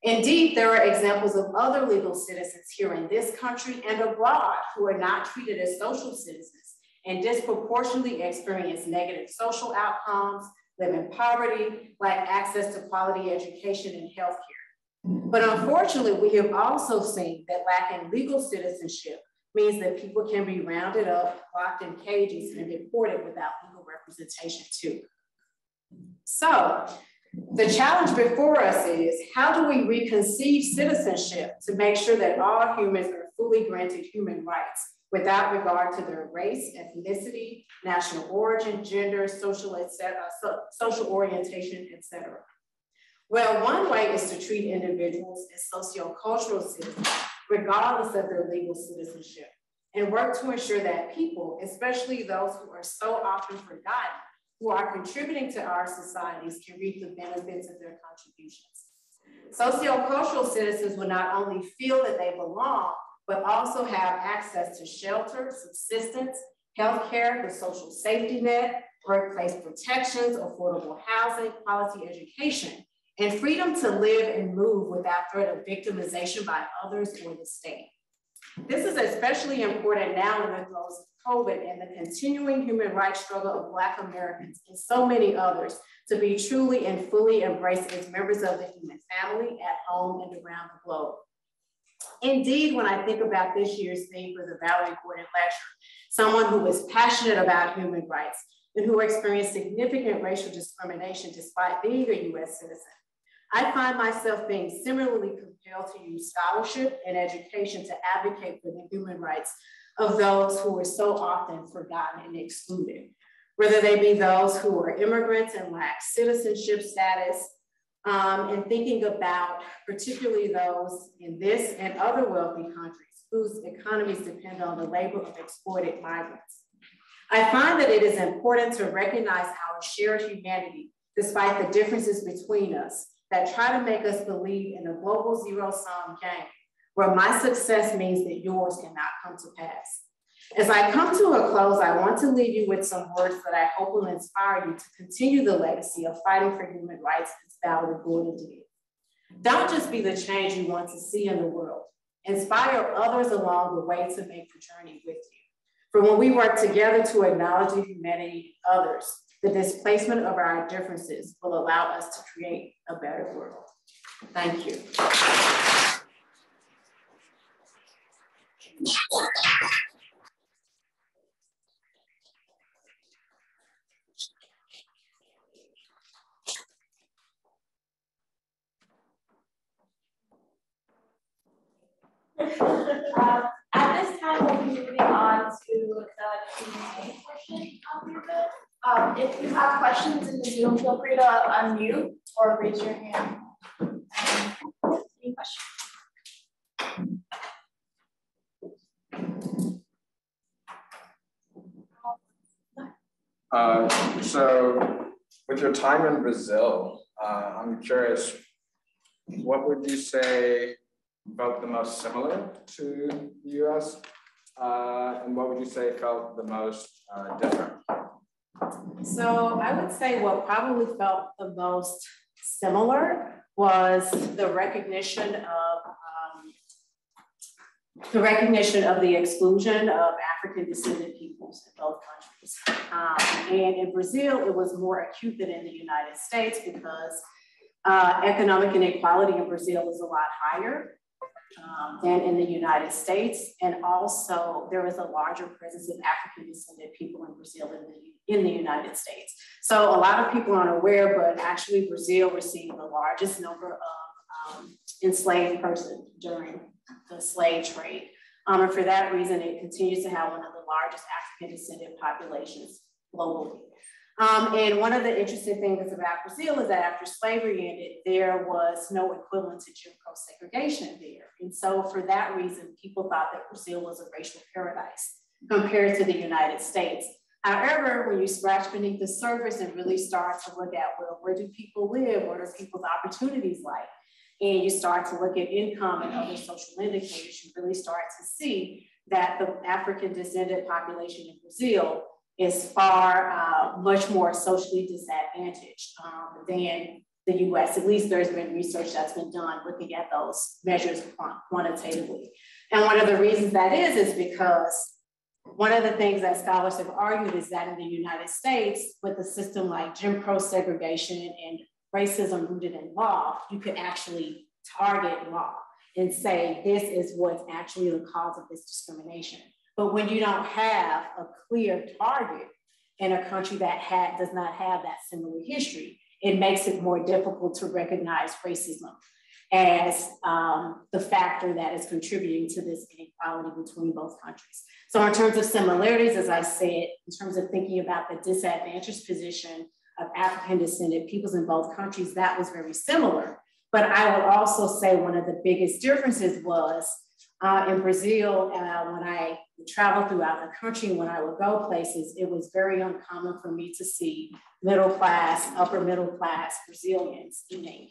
Indeed, there are examples of other legal citizens here in this country and abroad who are not treated as social citizens and disproportionately experience negative social outcomes, live in poverty, lack access to quality education and healthcare. Mm-hmm. But unfortunately, we have also seen that lacking legal citizenship means that people can be rounded up, locked in cages, and deported without legal representation too. So the challenge before us is how do we reconceive citizenship to make sure that all humans are fully granted human rights without regard to their race, ethnicity, national origin, gender, social, etc., uh, so, social orientation, etc. Well, one way is to treat individuals as sociocultural citizens, regardless of their legal citizenship, and work to ensure that people, especially those who are so often forgotten, who are contributing to our societies can reap the benefits of their contributions. Sociocultural citizens will not only feel that they belong, but also have access to shelter, subsistence, healthcare, the social safety net, workplace protections, affordable housing, quality education, and freedom to live and move without threat of victimization by others or the state. This is especially important now in the throes of COVID and the continuing human rights struggle of Black Americans and so many others to be truly and fully embraced as members of the human family at home and around the globe. Indeed, when I think about this year's theme for the Valerie Gordon Lecture, someone who is passionate about human rights and who experienced significant racial discrimination despite being a US citizen, I find myself being similarly compelled to use scholarship and education to advocate for the human rights of those who are so often forgotten and excluded, whether they be those who are immigrants and lack citizenship status, um, and thinking about particularly those in this and other wealthy countries whose economies depend on the labor of exploited migrants. I find that it is important to recognize our shared humanity despite the differences between us that try to make us believe in a global zero sum game where my success means that yours cannot come to pass. As I come to a close, I want to leave you with some words that I hope will inspire you to continue the legacy of fighting for human rights as Valerie Gordon did. Don't just be the change you want to see in the world. Inspire others along the way to make the journey with you. For when we work together to acknowledge the humanity others, the displacement of our differences will allow us to create a better world. Thank you. Uh, at this time, we'll be moving on to the Q&A portion of the event. Um, if you have questions in the Zoom, feel free to unmute or raise your hand. Any questions? Uh, so with your time in Brazil, uh, I'm curious, what would you say felt the most similar to the US? Uh, and what would you say felt the most uh, different? So I would say what probably felt the most similar was the recognition of um, the recognition of the exclusion of African descendant peoples in both countries. Um, and in Brazil, it was more acute than in the United States because Uh, economic inequality in Brazil is a lot higher um, than in the United States. And also there is a larger presence of African descended people in Brazil in the, in the United States. So a lot of people aren't aware, but actually Brazil received the largest number of um, enslaved persons during the slave trade. Um, and for that reason, it continues to have one of the largest African descended populations globally. Um, and one of the interesting things about Brazil is that after slavery ended, there was no equivalent to Jim Segregation there. And so for that reason, people thought that Brazil was a racial paradise compared to the United States. However, when you scratch beneath the surface and really start to look at, well, where do people live? What are people's opportunities like? And you start to look at income and other social indicators, you really start to see that the African descended population in Brazil is far uh, much more socially disadvantaged um, than the US. At least there's been research that's been done looking at those measures quantitatively. And one of the reasons that is, is because one of the things that scholars have argued is that in the United States, with a system like Jim Crow segregation and racism rooted in law, you could actually target law and say, this is what's actually the cause of this discrimination. But when you don't have a clear target in a country that had, does not have that similar history, it makes it more difficult to recognize racism as um, the factor that is contributing to this inequality between both countries. So in terms of similarities, as I said, in terms of thinking about the disadvantaged position of African descended peoples in both countries, that was very similar. But I would also say one of the biggest differences was uh, in Brazil, uh, when I traveled throughout the country, when I would go places, it was very uncommon for me to see middle class, upper middle class Brazilians eating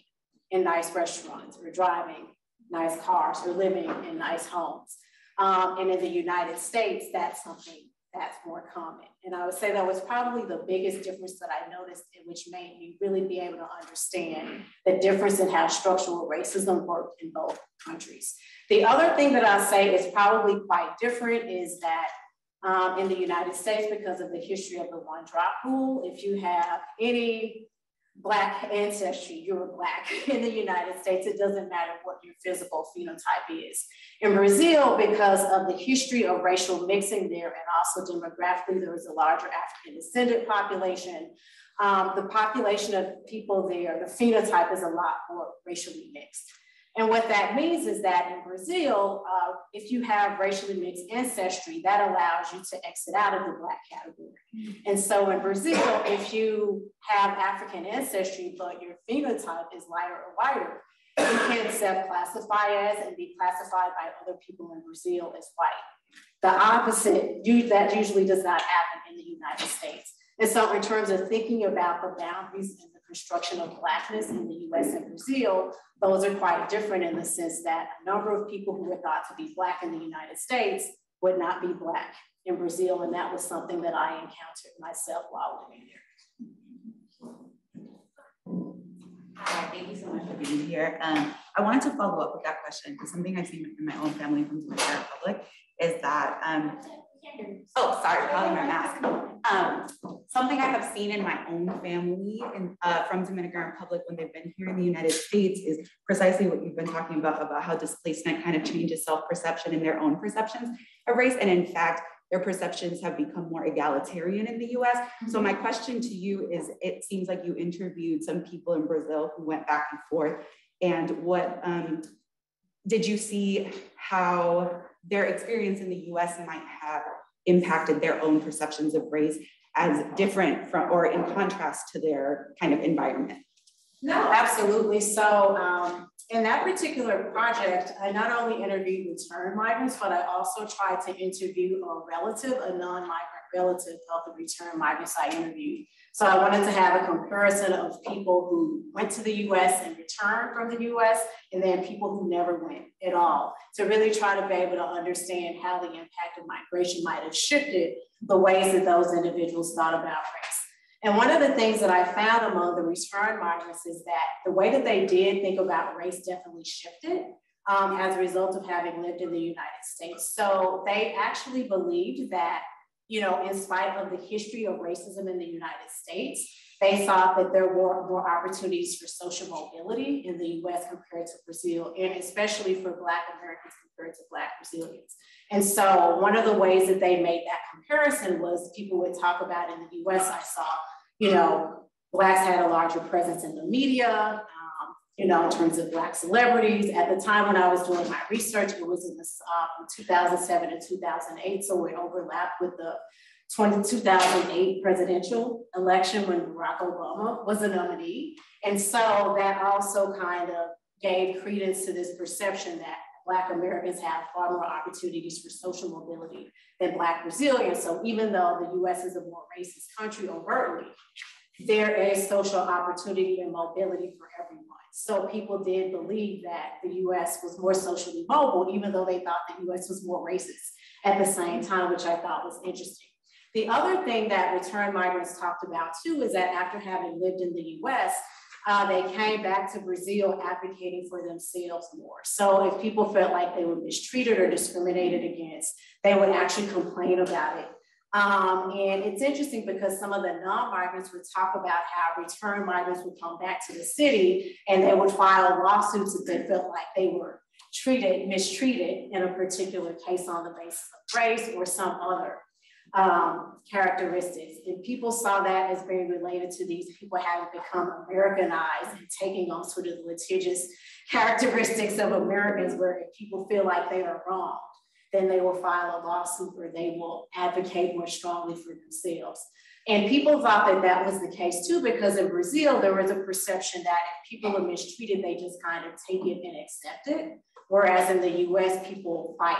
in nice restaurants or driving nice cars or living in nice homes. Um, and in the United States, that's something that's more common. And I would say that was probably the biggest difference that I noticed, which made me really be able to understand the difference in how structural racism worked in both countries. The other thing that I'll say is probably quite different is that um, in the United States, because of the history of the one drop rule, if you have any Black ancestry, you're Black in the United States. It doesn't matter what your physical phenotype is. In Brazil, because of the history of racial mixing there and also demographically, there was a larger African descendant population. Um, the population of people there, the phenotype is a lot more racially mixed. And what that means is that in Brazil, uh, if you have racially mixed ancestry, that allows you to exit out of the Black category. And so in Brazil, if you have African ancestry, but your phenotype is lighter or whiter, you can self-classify as and be classified by other people in Brazil as white. The opposite, that usually does not happen in the United States. And so in terms of thinking about the boundaries and construction of Blackness in the US and Brazil, those are quite different in the sense that a number of people who were thought to be Black in the United States would not be Black in Brazil. And that was something that I encountered myself while living there. Thank you so much for being here. Um, I wanted to follow up with that question because something I've seen in my own family from Dominican Republic is that, um, oh, sorry, probably my mask. Um, something I have seen in my own family and uh, from Dominican Republic when they've been here in the United States is precisely what you've been talking about, about how displacement kind of changes self-perception and their own perceptions of race. And in fact, their perceptions have become more egalitarian in the US. So my question to you is, it seems like you interviewed some people in Brazil who went back and forth and what, um, did you see how their experience in the US might have impacted their own perceptions of race as different from or in contrast to their kind of environment? No, absolutely. So um, in that particular project, I not only interviewed return migrants, but I also tried to interview a relative, a non-migrant relative of the return migrants I interviewed. So I wanted to have a comparison of people who went to the US and returned from the US, and then people who never went at all, to really try to be able to understand how the impact of migration might have shifted the ways that those individuals thought about race. And one of the things that I found among the return migrants is that the way that they did think about race definitely shifted um, as a result of having lived in the United States. So they actually believed that, you know, in spite of the history of racism in the United States, They thought that there were more opportunities for social mobility in the US compared to Brazil, and especially for Black Americans compared to Black Brazilians. And so one of the ways that they made that comparison was people would talk about in the US, I saw, you know, Blacks had a larger presence in the media, you know, in terms of Black celebrities. At the time when I was doing my research, it was in the, um, 2007 and 2008, so it overlapped with the 20, 2008 presidential election when Barack Obama was a nominee. And so that also kind of gave credence to this perception that Black Americans have far more opportunities for social mobility than Black Brazilians. So even though the US is a more racist country overtly, there is social opportunity and mobility for everyone. So people did believe that the US was more socially mobile, even though they thought the US was more racist at the same time, which I thought was interesting. The other thing that return migrants talked about too is that after having lived in the US, uh, they came back to Brazil advocating for themselves more. So if people felt like they were mistreated or discriminated against, they would actually complain about it. Um, and it's interesting because some of the non-migrants would talk about how return migrants would come back to the city and they would file lawsuits if they felt like they were treated, mistreated in a particular case on the basis of race or some other um, characteristics. And people saw that as being related to these people having become Americanized and taking on sort of the litigious characteristics of Americans where people feel like they are wrong, then they will file a lawsuit or they will advocate more strongly for themselves. And people thought that that was the case too, because in Brazil, there was a perception that if people are mistreated, they just kind of take it and accept it. Whereas in the US, people fight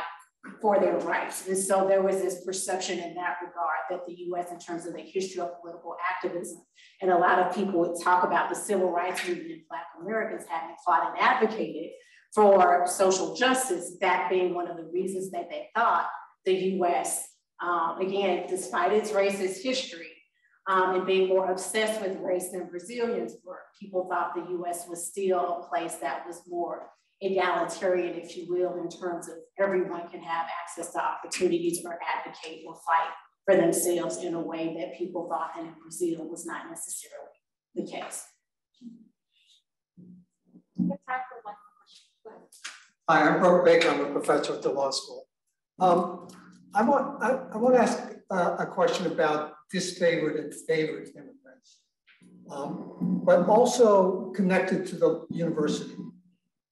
for their rights. And so there was this perception in that regard that the US, in terms of the history of political activism, and a lot of people would talk about the civil rights movement in Black Americans having fought and advocated for social justice, that being one of the reasons that they thought the US, um, again, despite its racist history, um, and being more obsessed with race than Brazilians were, people thought the US was still a place that was more egalitarian, if you will, in terms of everyone can have access to opportunities or advocate or fight for themselves in a way that people thought that in Brazil was not necessarily the case. Hi, I'm Robert Baker. I'm a professor at the law school. Um, I want I, I, want to ask uh, a question about disfavored and favored immigrants, um, but also connected to the university.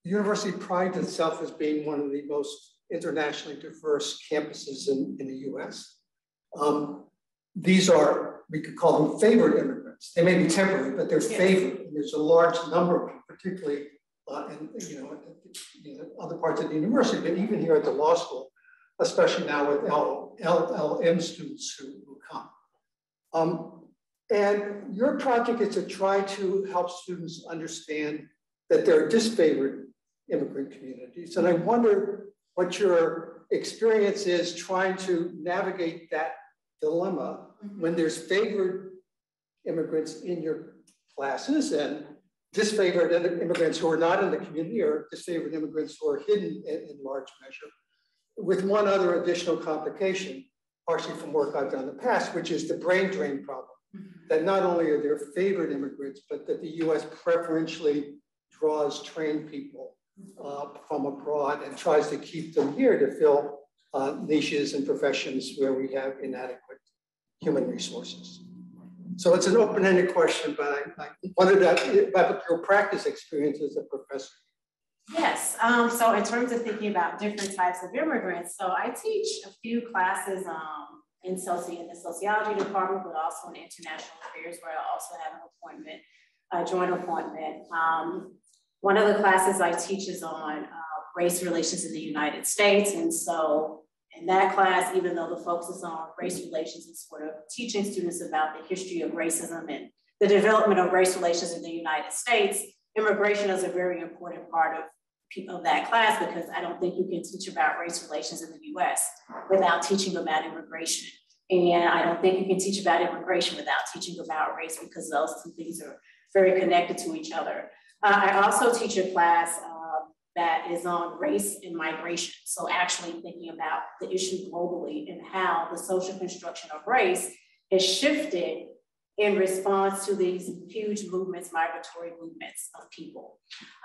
The university prides itself as being one of the most internationally diverse campuses in, in the US. Um, these are, we could call them favored immigrants. They may be temporary, but they're favored. And there's a large number of them, particularly uh, in you know, other parts of the university, but even here at the law school, especially now with L, LLM students who, who come. Um, and your project is to try to help students understand that there are disfavored immigrant communities. And I wonder what your experience is trying to navigate that dilemma mm-hmm. when there's favored immigrants in your classes and disfavored immigrants who are not in the community or disfavored immigrants who are hidden in, in large measure. With one other additional complication, partially from work I've done in the past, which is the brain drain problem. Mm-hmm. That not only are there favored immigrants, but that the US preferentially draws trained people uh, from abroad and tries to keep them here to fill uh, niches and professions where we have inadequate human resources. So it's an open-ended question, but I, I wondered about your practice experience as a professor. Yes, um, so in terms of thinking about different types of immigrants, so I teach a few classes um, in, soci in the sociology department, but also in international affairs where I also have an appointment, a joint appointment. Um, one of the classes I teach is on uh, race relations in the United States. And so in that class, even though the focus is on race relations, it's sort of teaching students about the history of racism and the development of race relations in the United States, immigration is a very important part of of that class because I don't think you can teach about race relations in the US without teaching about immigration. And I don't think you can teach about immigration without teaching about race because those two things are very connected to each other. Uh, I also teach a class uh, that is on race and migration. So actually thinking about the issue globally and how the social construction of race has shifted in response to these huge movements, migratory movements of people.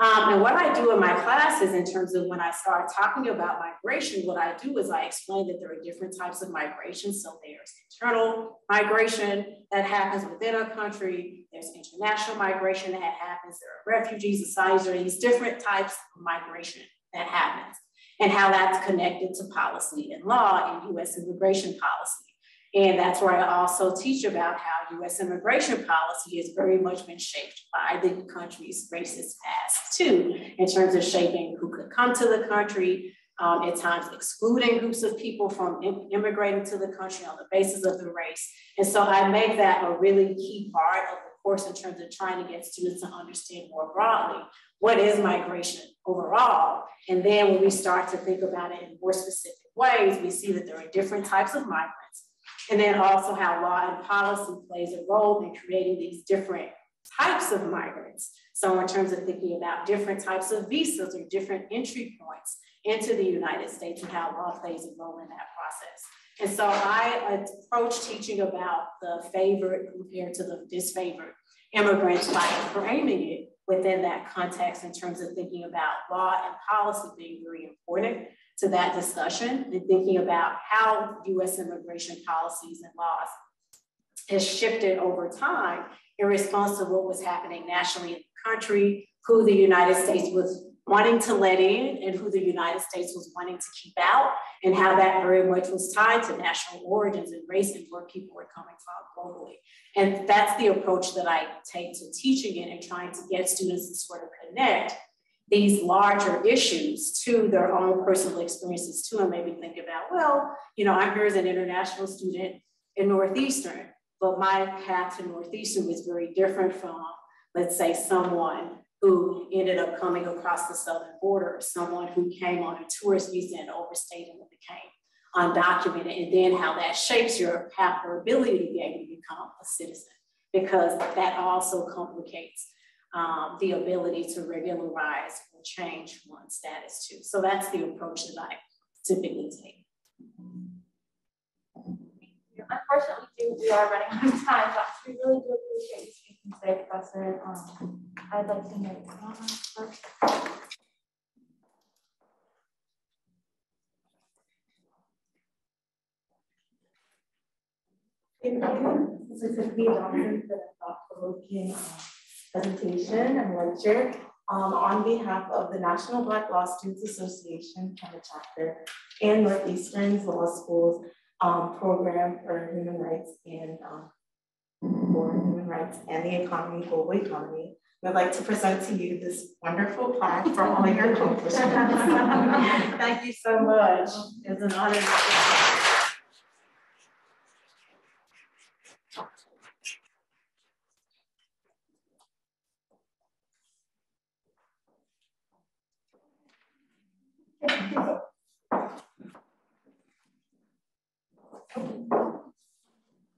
Um, and what I do in my classes in terms of when I start talking about migration, what I do is I explain that there are different types of migration. So there's internal migration that happens within a country, there's international migration that happens, there are refugees, asylum, there are these different types of migration that happens and how that's connected to policy and law and US immigration policy. And that's where I also teach about how US immigration policy has very much been shaped by the country's racist past too, in terms of shaping who could come to the country, um, at times excluding groups of people from Im immigrating to the country on the basis of the race. And so I make that a really key part of the course in terms of trying to get students to understand more broadly what is migration overall. And then when we start to think about it in more specific ways, we see that there are different types of migrants and then also how law and policy plays a role in creating these different types of migrants. So in terms of thinking about different types of visas or different entry points into the United States and how law plays a role in that process. And so I approach teaching about the favored compared to the disfavored immigrants by framing it within that context in terms of thinking about law and policy being very important to that discussion and thinking about how US immigration policies and laws has shifted over time in response to what was happening nationally in the country, who the United States was wanting to let in and who the United States was wanting to keep out, and how that very much was tied to national origins and race and where people were coming from globally. And that's the approach that I take to teaching it and trying to get students to sort of connect these larger issues to their own personal experiences too, and maybe think about, well, you know, I'm here as an international student in Northeastern, but my path to Northeastern was very different from, let's say, someone who ended up coming across the southern border, someone who came on a tourist visa and overstayed and became undocumented, and then how that shapes your path or ability to be able to become a citizen, because that also complicates um, the ability to regularize or change one's status too. So that's the approach that I typically take. Unfortunately, we are running out of time, but we really do appreciate you speaking today, Professor. Um, I'd like to make comments first. Thank you. This is the thought-provoking presentation and lecture um, on behalf of the National Black Law Students Association, Canada chapter, and Northeastern's Law School's um, program for human rights and um, for human rights and the economy, global economy. We'd like to present to you this wonderful plaque for all your accomplishments. Thank you so much. It's an honor.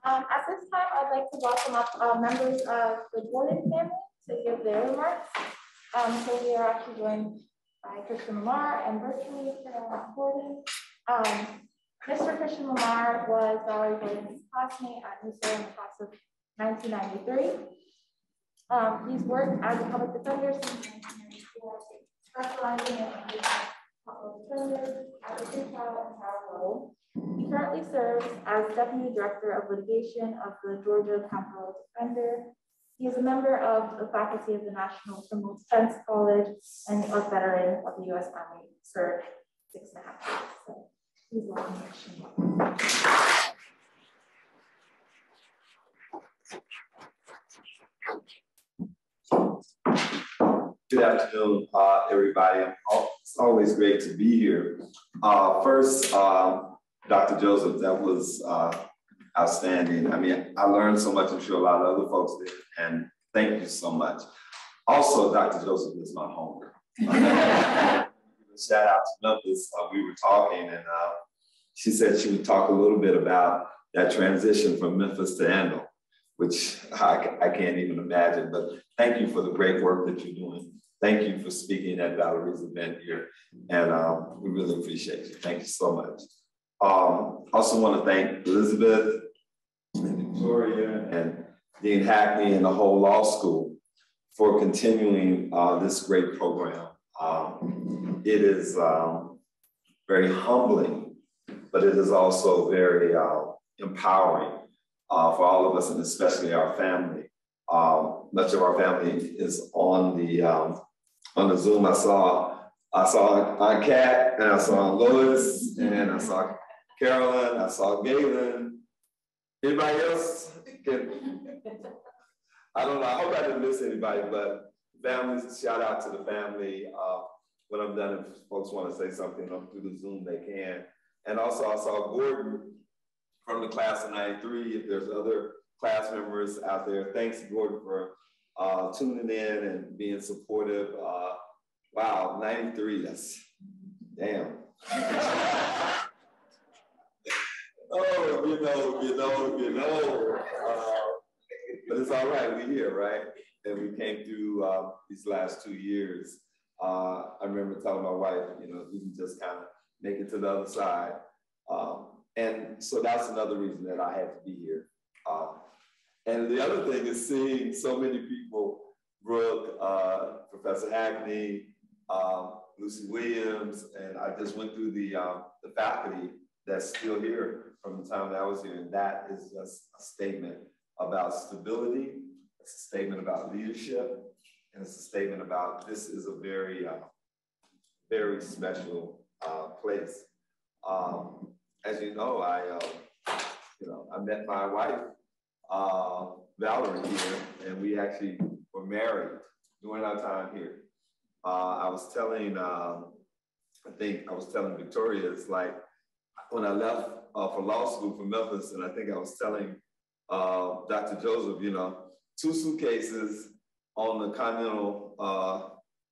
Um, at this time, I'd like to welcome up uh, members of the Gordon family to give their remarks. Um, so we are actually joined by Christian Lamar and virtually Carolyn Gordon. Um, Mr. Christian Lamar was Valerie Gordon's classmate at NUSL in the class of 1993. Um, he's worked as a public defender since 1994, specializing in He currently serves as Deputy Director of Litigation of the Georgia Capital Defender. He is a member of the faculty of the National Criminal Defense College and a veteran of the U.S. Army, served six and a half years. So please welcome Good afternoon, uh, everybody. It's always great to be here. Uh, first, um, Dr. Joseph, that was uh, outstanding. I mean, I learned so much. I'm sure a lot of other folks did. And thank you so much. Also, Dr. Joseph is my homegirl. Shout out to Memphis. Uh, we were talking, and uh, she said she would talk a little bit about that transition from Memphis to Anvil, which I, I can't even imagine. But thank you for the great work that you're doing. Thank you for speaking at Valerie's event here. And um, we really appreciate you. Thank you so much. Um, also want to thank Elizabeth and Victoria and Dean Hackney and the whole law school for continuing uh, this great program. Um, it is um, very humbling, but it is also very uh, empowering uh, for all of us and especially our family. Um, much of our family is on the um, on the Zoom. I saw I saw Aunt Kat and I saw Lois and I saw Carolyn. I saw Galen. Anybody else? I don't know. I hope I didn't miss anybody, but families, shout out to the family. Uh, when I'm done, if folks want to say something through the Zoom, they can. And also, I saw Gordon from the class of 93. If there's other class members out there, thanks, Gordon, for uh, tuning in and being supportive. Uh, wow, 93, that's damn. oh, you know, you know, you know. Uh, but it's all right, we're here, right? And we came through uh, these last two years. Uh, I remember telling my wife, you know, we can just kind of make it to the other side. Um, and so that's another reason that I had to be here. Um, and the other thing is seeing so many people, Brooke, uh, Professor Hackney, um, Lucy Williams, and I just went through the, um, the faculty that's still here from the time that I was here. And that is just a statement about stability, it's a statement about leadership, and it's a statement about this is a very, uh, very special uh, place. Um, as you know, I, uh, you know, I met my wife, uh, Valerie here, and we actually were married during our time here. Uh, I was telling, um, I think I was telling Victoria, it's like when I left uh, for law school for Memphis, and I think I was telling uh, Dr. Joseph, you know, two suitcases on the Continental uh,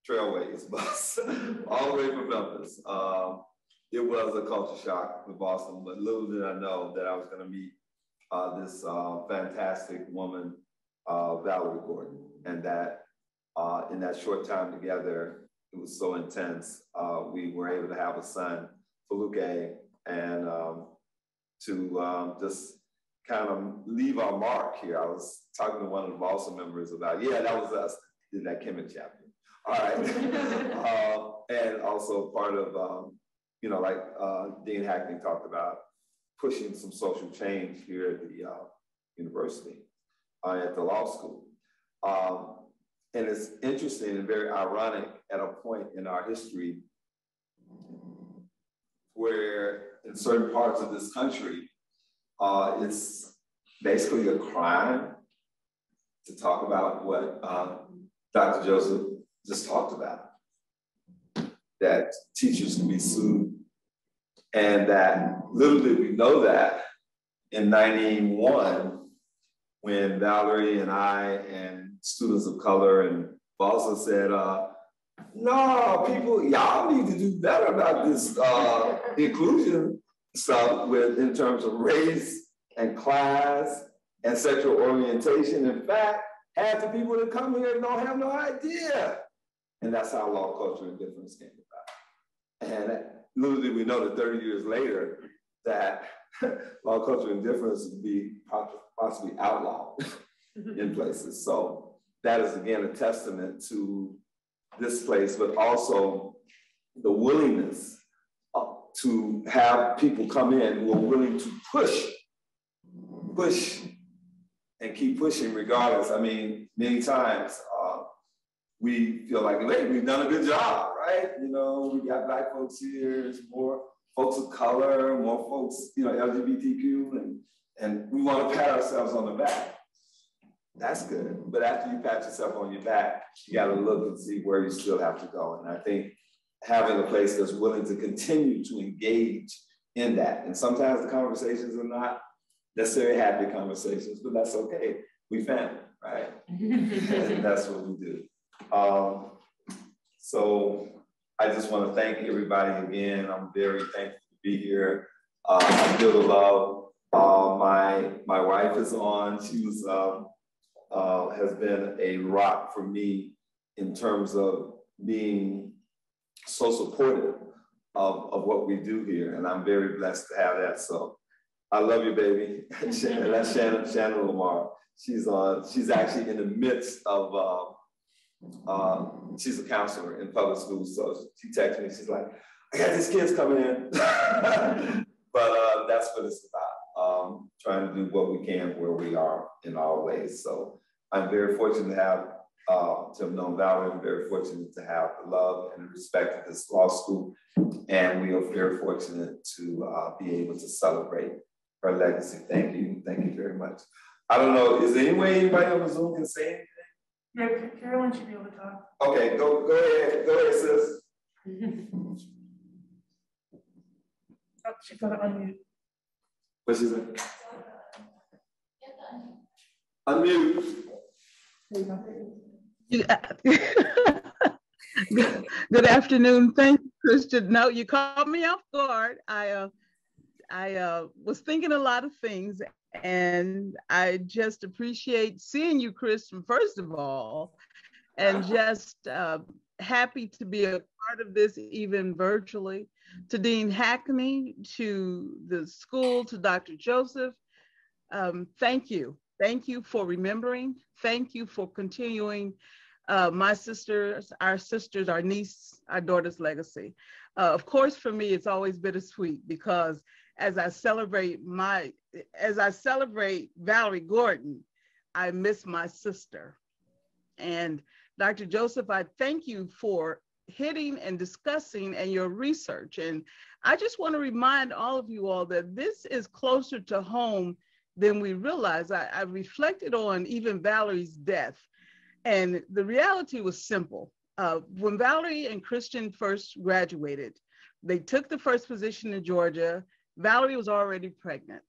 Trailways bus all the way from Memphis. Um, it was a culture shock in Boston, but little did I know that I was going to meet uh, this uh, fantastic woman, uh, Valerie Gordon, and that uh, in that short time together, it was so intense. Uh, we were able to have a son, Feluke, and um, to um, just kind of leave our mark here. I was talking to one of the BLSA members about, yeah, that was us in that Kemet chapter. All right. uh, and also part of, um, you know, like uh, Dean Hackney talked about, pushing some social change here at the uh, university, uh, at the law school. Um, and it's interesting and very ironic at a point in our history where in certain parts of this country, uh, it's basically a crime to talk about what uh, Dr. Joseph just talked about, that teachers can be sued, and that did we know that in 91, when Valerie and I and students of color and BLSA said, uh, no, people, y'all need to do better about this uh, inclusion stuff with in terms of race and class and sexual orientation. In fact, half the people that come here don't have no idea. And that's how law, culture, and difference came about. And little did we know that 30 years later, that law, culture, and difference would be possibly outlawed in places. So that is again a testament to this place, but also the willingness to have people come in who are willing to push, push, and keep pushing regardless. I mean, many times uh, we feel like, hey, we've done a good job, right? You know, we got black folks here, it's more folks of color, more folks, you know, LGBTQ, and, and we want to pat ourselves on the back. That's good. But after you pat yourself on your back, you got to look and see where you still have to go. And I think having a place that's willing to continue to engage in that. And sometimes the conversations are not necessarily happy conversations, but that's okay. We family, right? and that's what we do. Um, so I just want to thank everybody again. I'm very thankful to be here. Uh, I feel the love. Uh, my my wife is on. She's um, uh, has been a rock for me in terms of being so supportive of, of what we do here. And I'm very blessed to have that. So I love you, baby. That's Shannon, Shannon Lamar. she's on, she's actually in the midst of, uh, she's a counselor in public schools. So she texted me, she's like, I got these kids coming in. but uh, that's what it's about, um, trying to do what we can where we are in all ways. So I'm very fortunate to have, uh, to have known Valerie. I'm very fortunate to have the love and respect of this law school. And we are very fortunate to uh, be able to celebrate her legacy. Thank you. Thank you very much. I don't know, is there any way anybody on the Zoom can say anything? Yeah, Carolyn should be able to talk. Okay, go, go ahead, go ahead, sis. Oh, she got to unmute. What she said? Unmute. Good good afternoon. Thank you, Christian. No, you caught me off guard. I uh, I uh, was thinking a lot of things, and I just appreciate seeing you, Christian, first of all, and just uh, happy to be a part of this, even virtually. To Dean Hackney, to the school, to Dr. Joseph, um, thank you. Thank you for remembering. Thank you for continuing uh, my sisters, our sisters, our niece, our daughter's legacy. Uh, of course, for me, it's always bittersweet because as I celebrate my, as I celebrate Valerie Gordon, I miss my sister. And Dr. Joseph, I thank you for hitting and discussing and your research. And I just want to remind all of you all that this is closer to home than we realize. I, I reflected on even Valerie's death, and the reality was simple. Uh, when Valerie and Christian first graduated, they took the first position in Georgia. Valerie was already pregnant.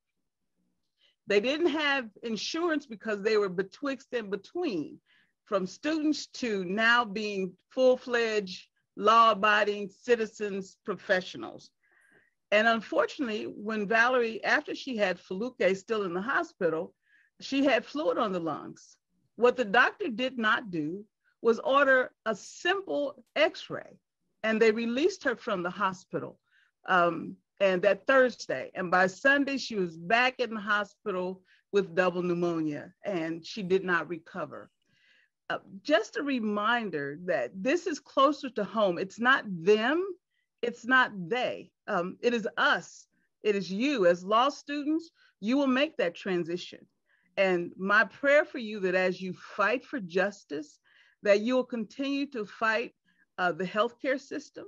They didn't have insurance because they were betwixt and between, from students to now being full fledged law abiding citizens professionals. And unfortunately, when Valerie, after she had Fluke still in the hospital, she had fluid on the lungs. What the doctor did not do was order a simple x ray, and they released her from the hospital. Um, and that Thursday, and by Sunday, she was back in the hospital with double pneumonia, and she did not recover. Uh, just a reminder that this is closer to home. It's not them, it's not they. Um, it is us. It is you as law students. You will make that transition. And my prayer for you that as you fight for justice, that you will continue to fight uh, the healthcare system.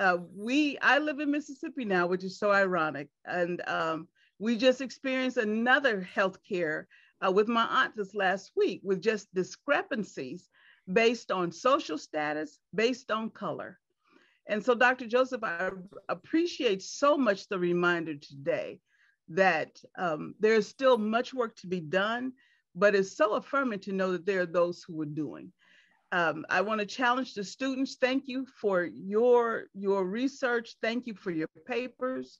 Uh, we, I live in Mississippi now, which is so ironic, and um, we just experienced another healthcare uh, with my aunt this last week with just discrepancies based on social status, based on color. And so, Dr. Joseph, I appreciate so much the reminder today that um, there's still much work to be done, but it's so affirming to know that there are those who are doing. Um, I want to challenge the students. Thank you for your, your research. Thank you for your papers.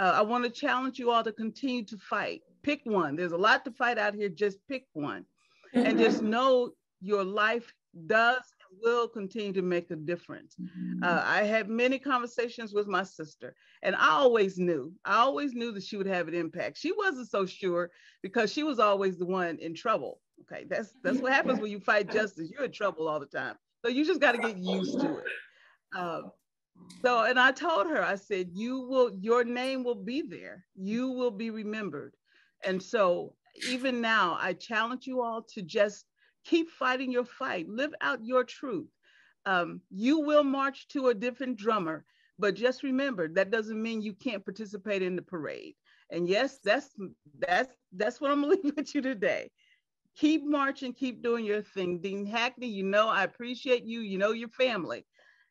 Uh, I want to challenge you all to continue to fight. Pick one. There's a lot to fight out here. Just pick one. And just know your life does and will continue to make a difference. Mm-hmm. Uh, I had many conversations with my sister, and I always knew, I always knew that she would have an impact. She wasn't so sure because she was always the one in trouble. Okay, that's that's what happens when you fight justice. You're in trouble all the time, so you just got to get used to it. Um, so, and I told her, I said, you will, your name will be there. You will be remembered. And so, even now, I challenge you all to just Keep fighting your fight. Live out your truth. Um, you will march to a different drummer, but just remember that doesn't mean you can't participate in the parade. And yes, that's that's that's what I'm leave with you today. Keep marching, keep doing your thing. Dean Hackney, you know I appreciate you. You know your family.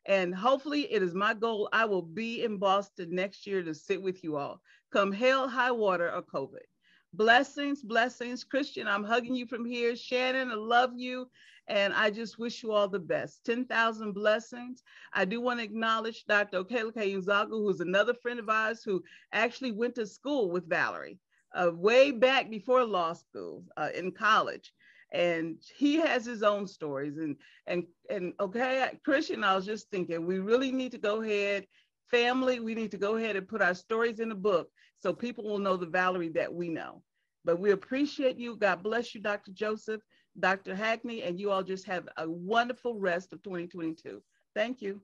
And hopefully it is my goal. I will be in Boston next year to sit with you all. Come hell, high water, or COVID. Blessings, blessings. Christian, I'm hugging you from here. Shannon, I love you. And I just wish you all the best. 10,000 blessings. I do want to acknowledge Dr. Okeleke Unzagu, who's another friend of ours who actually went to school with Valerie uh, way back before law school uh, in college. And he has his own stories. And, and, and okay, Christian, I was just thinking, we really need to go ahead family, we need to go ahead and put our stories in a book so people will know the Valerie that we know. But we appreciate you. God bless you, Dr. Joseph, Dr. Hackney, and you all just have a wonderful rest of 2022. Thank you.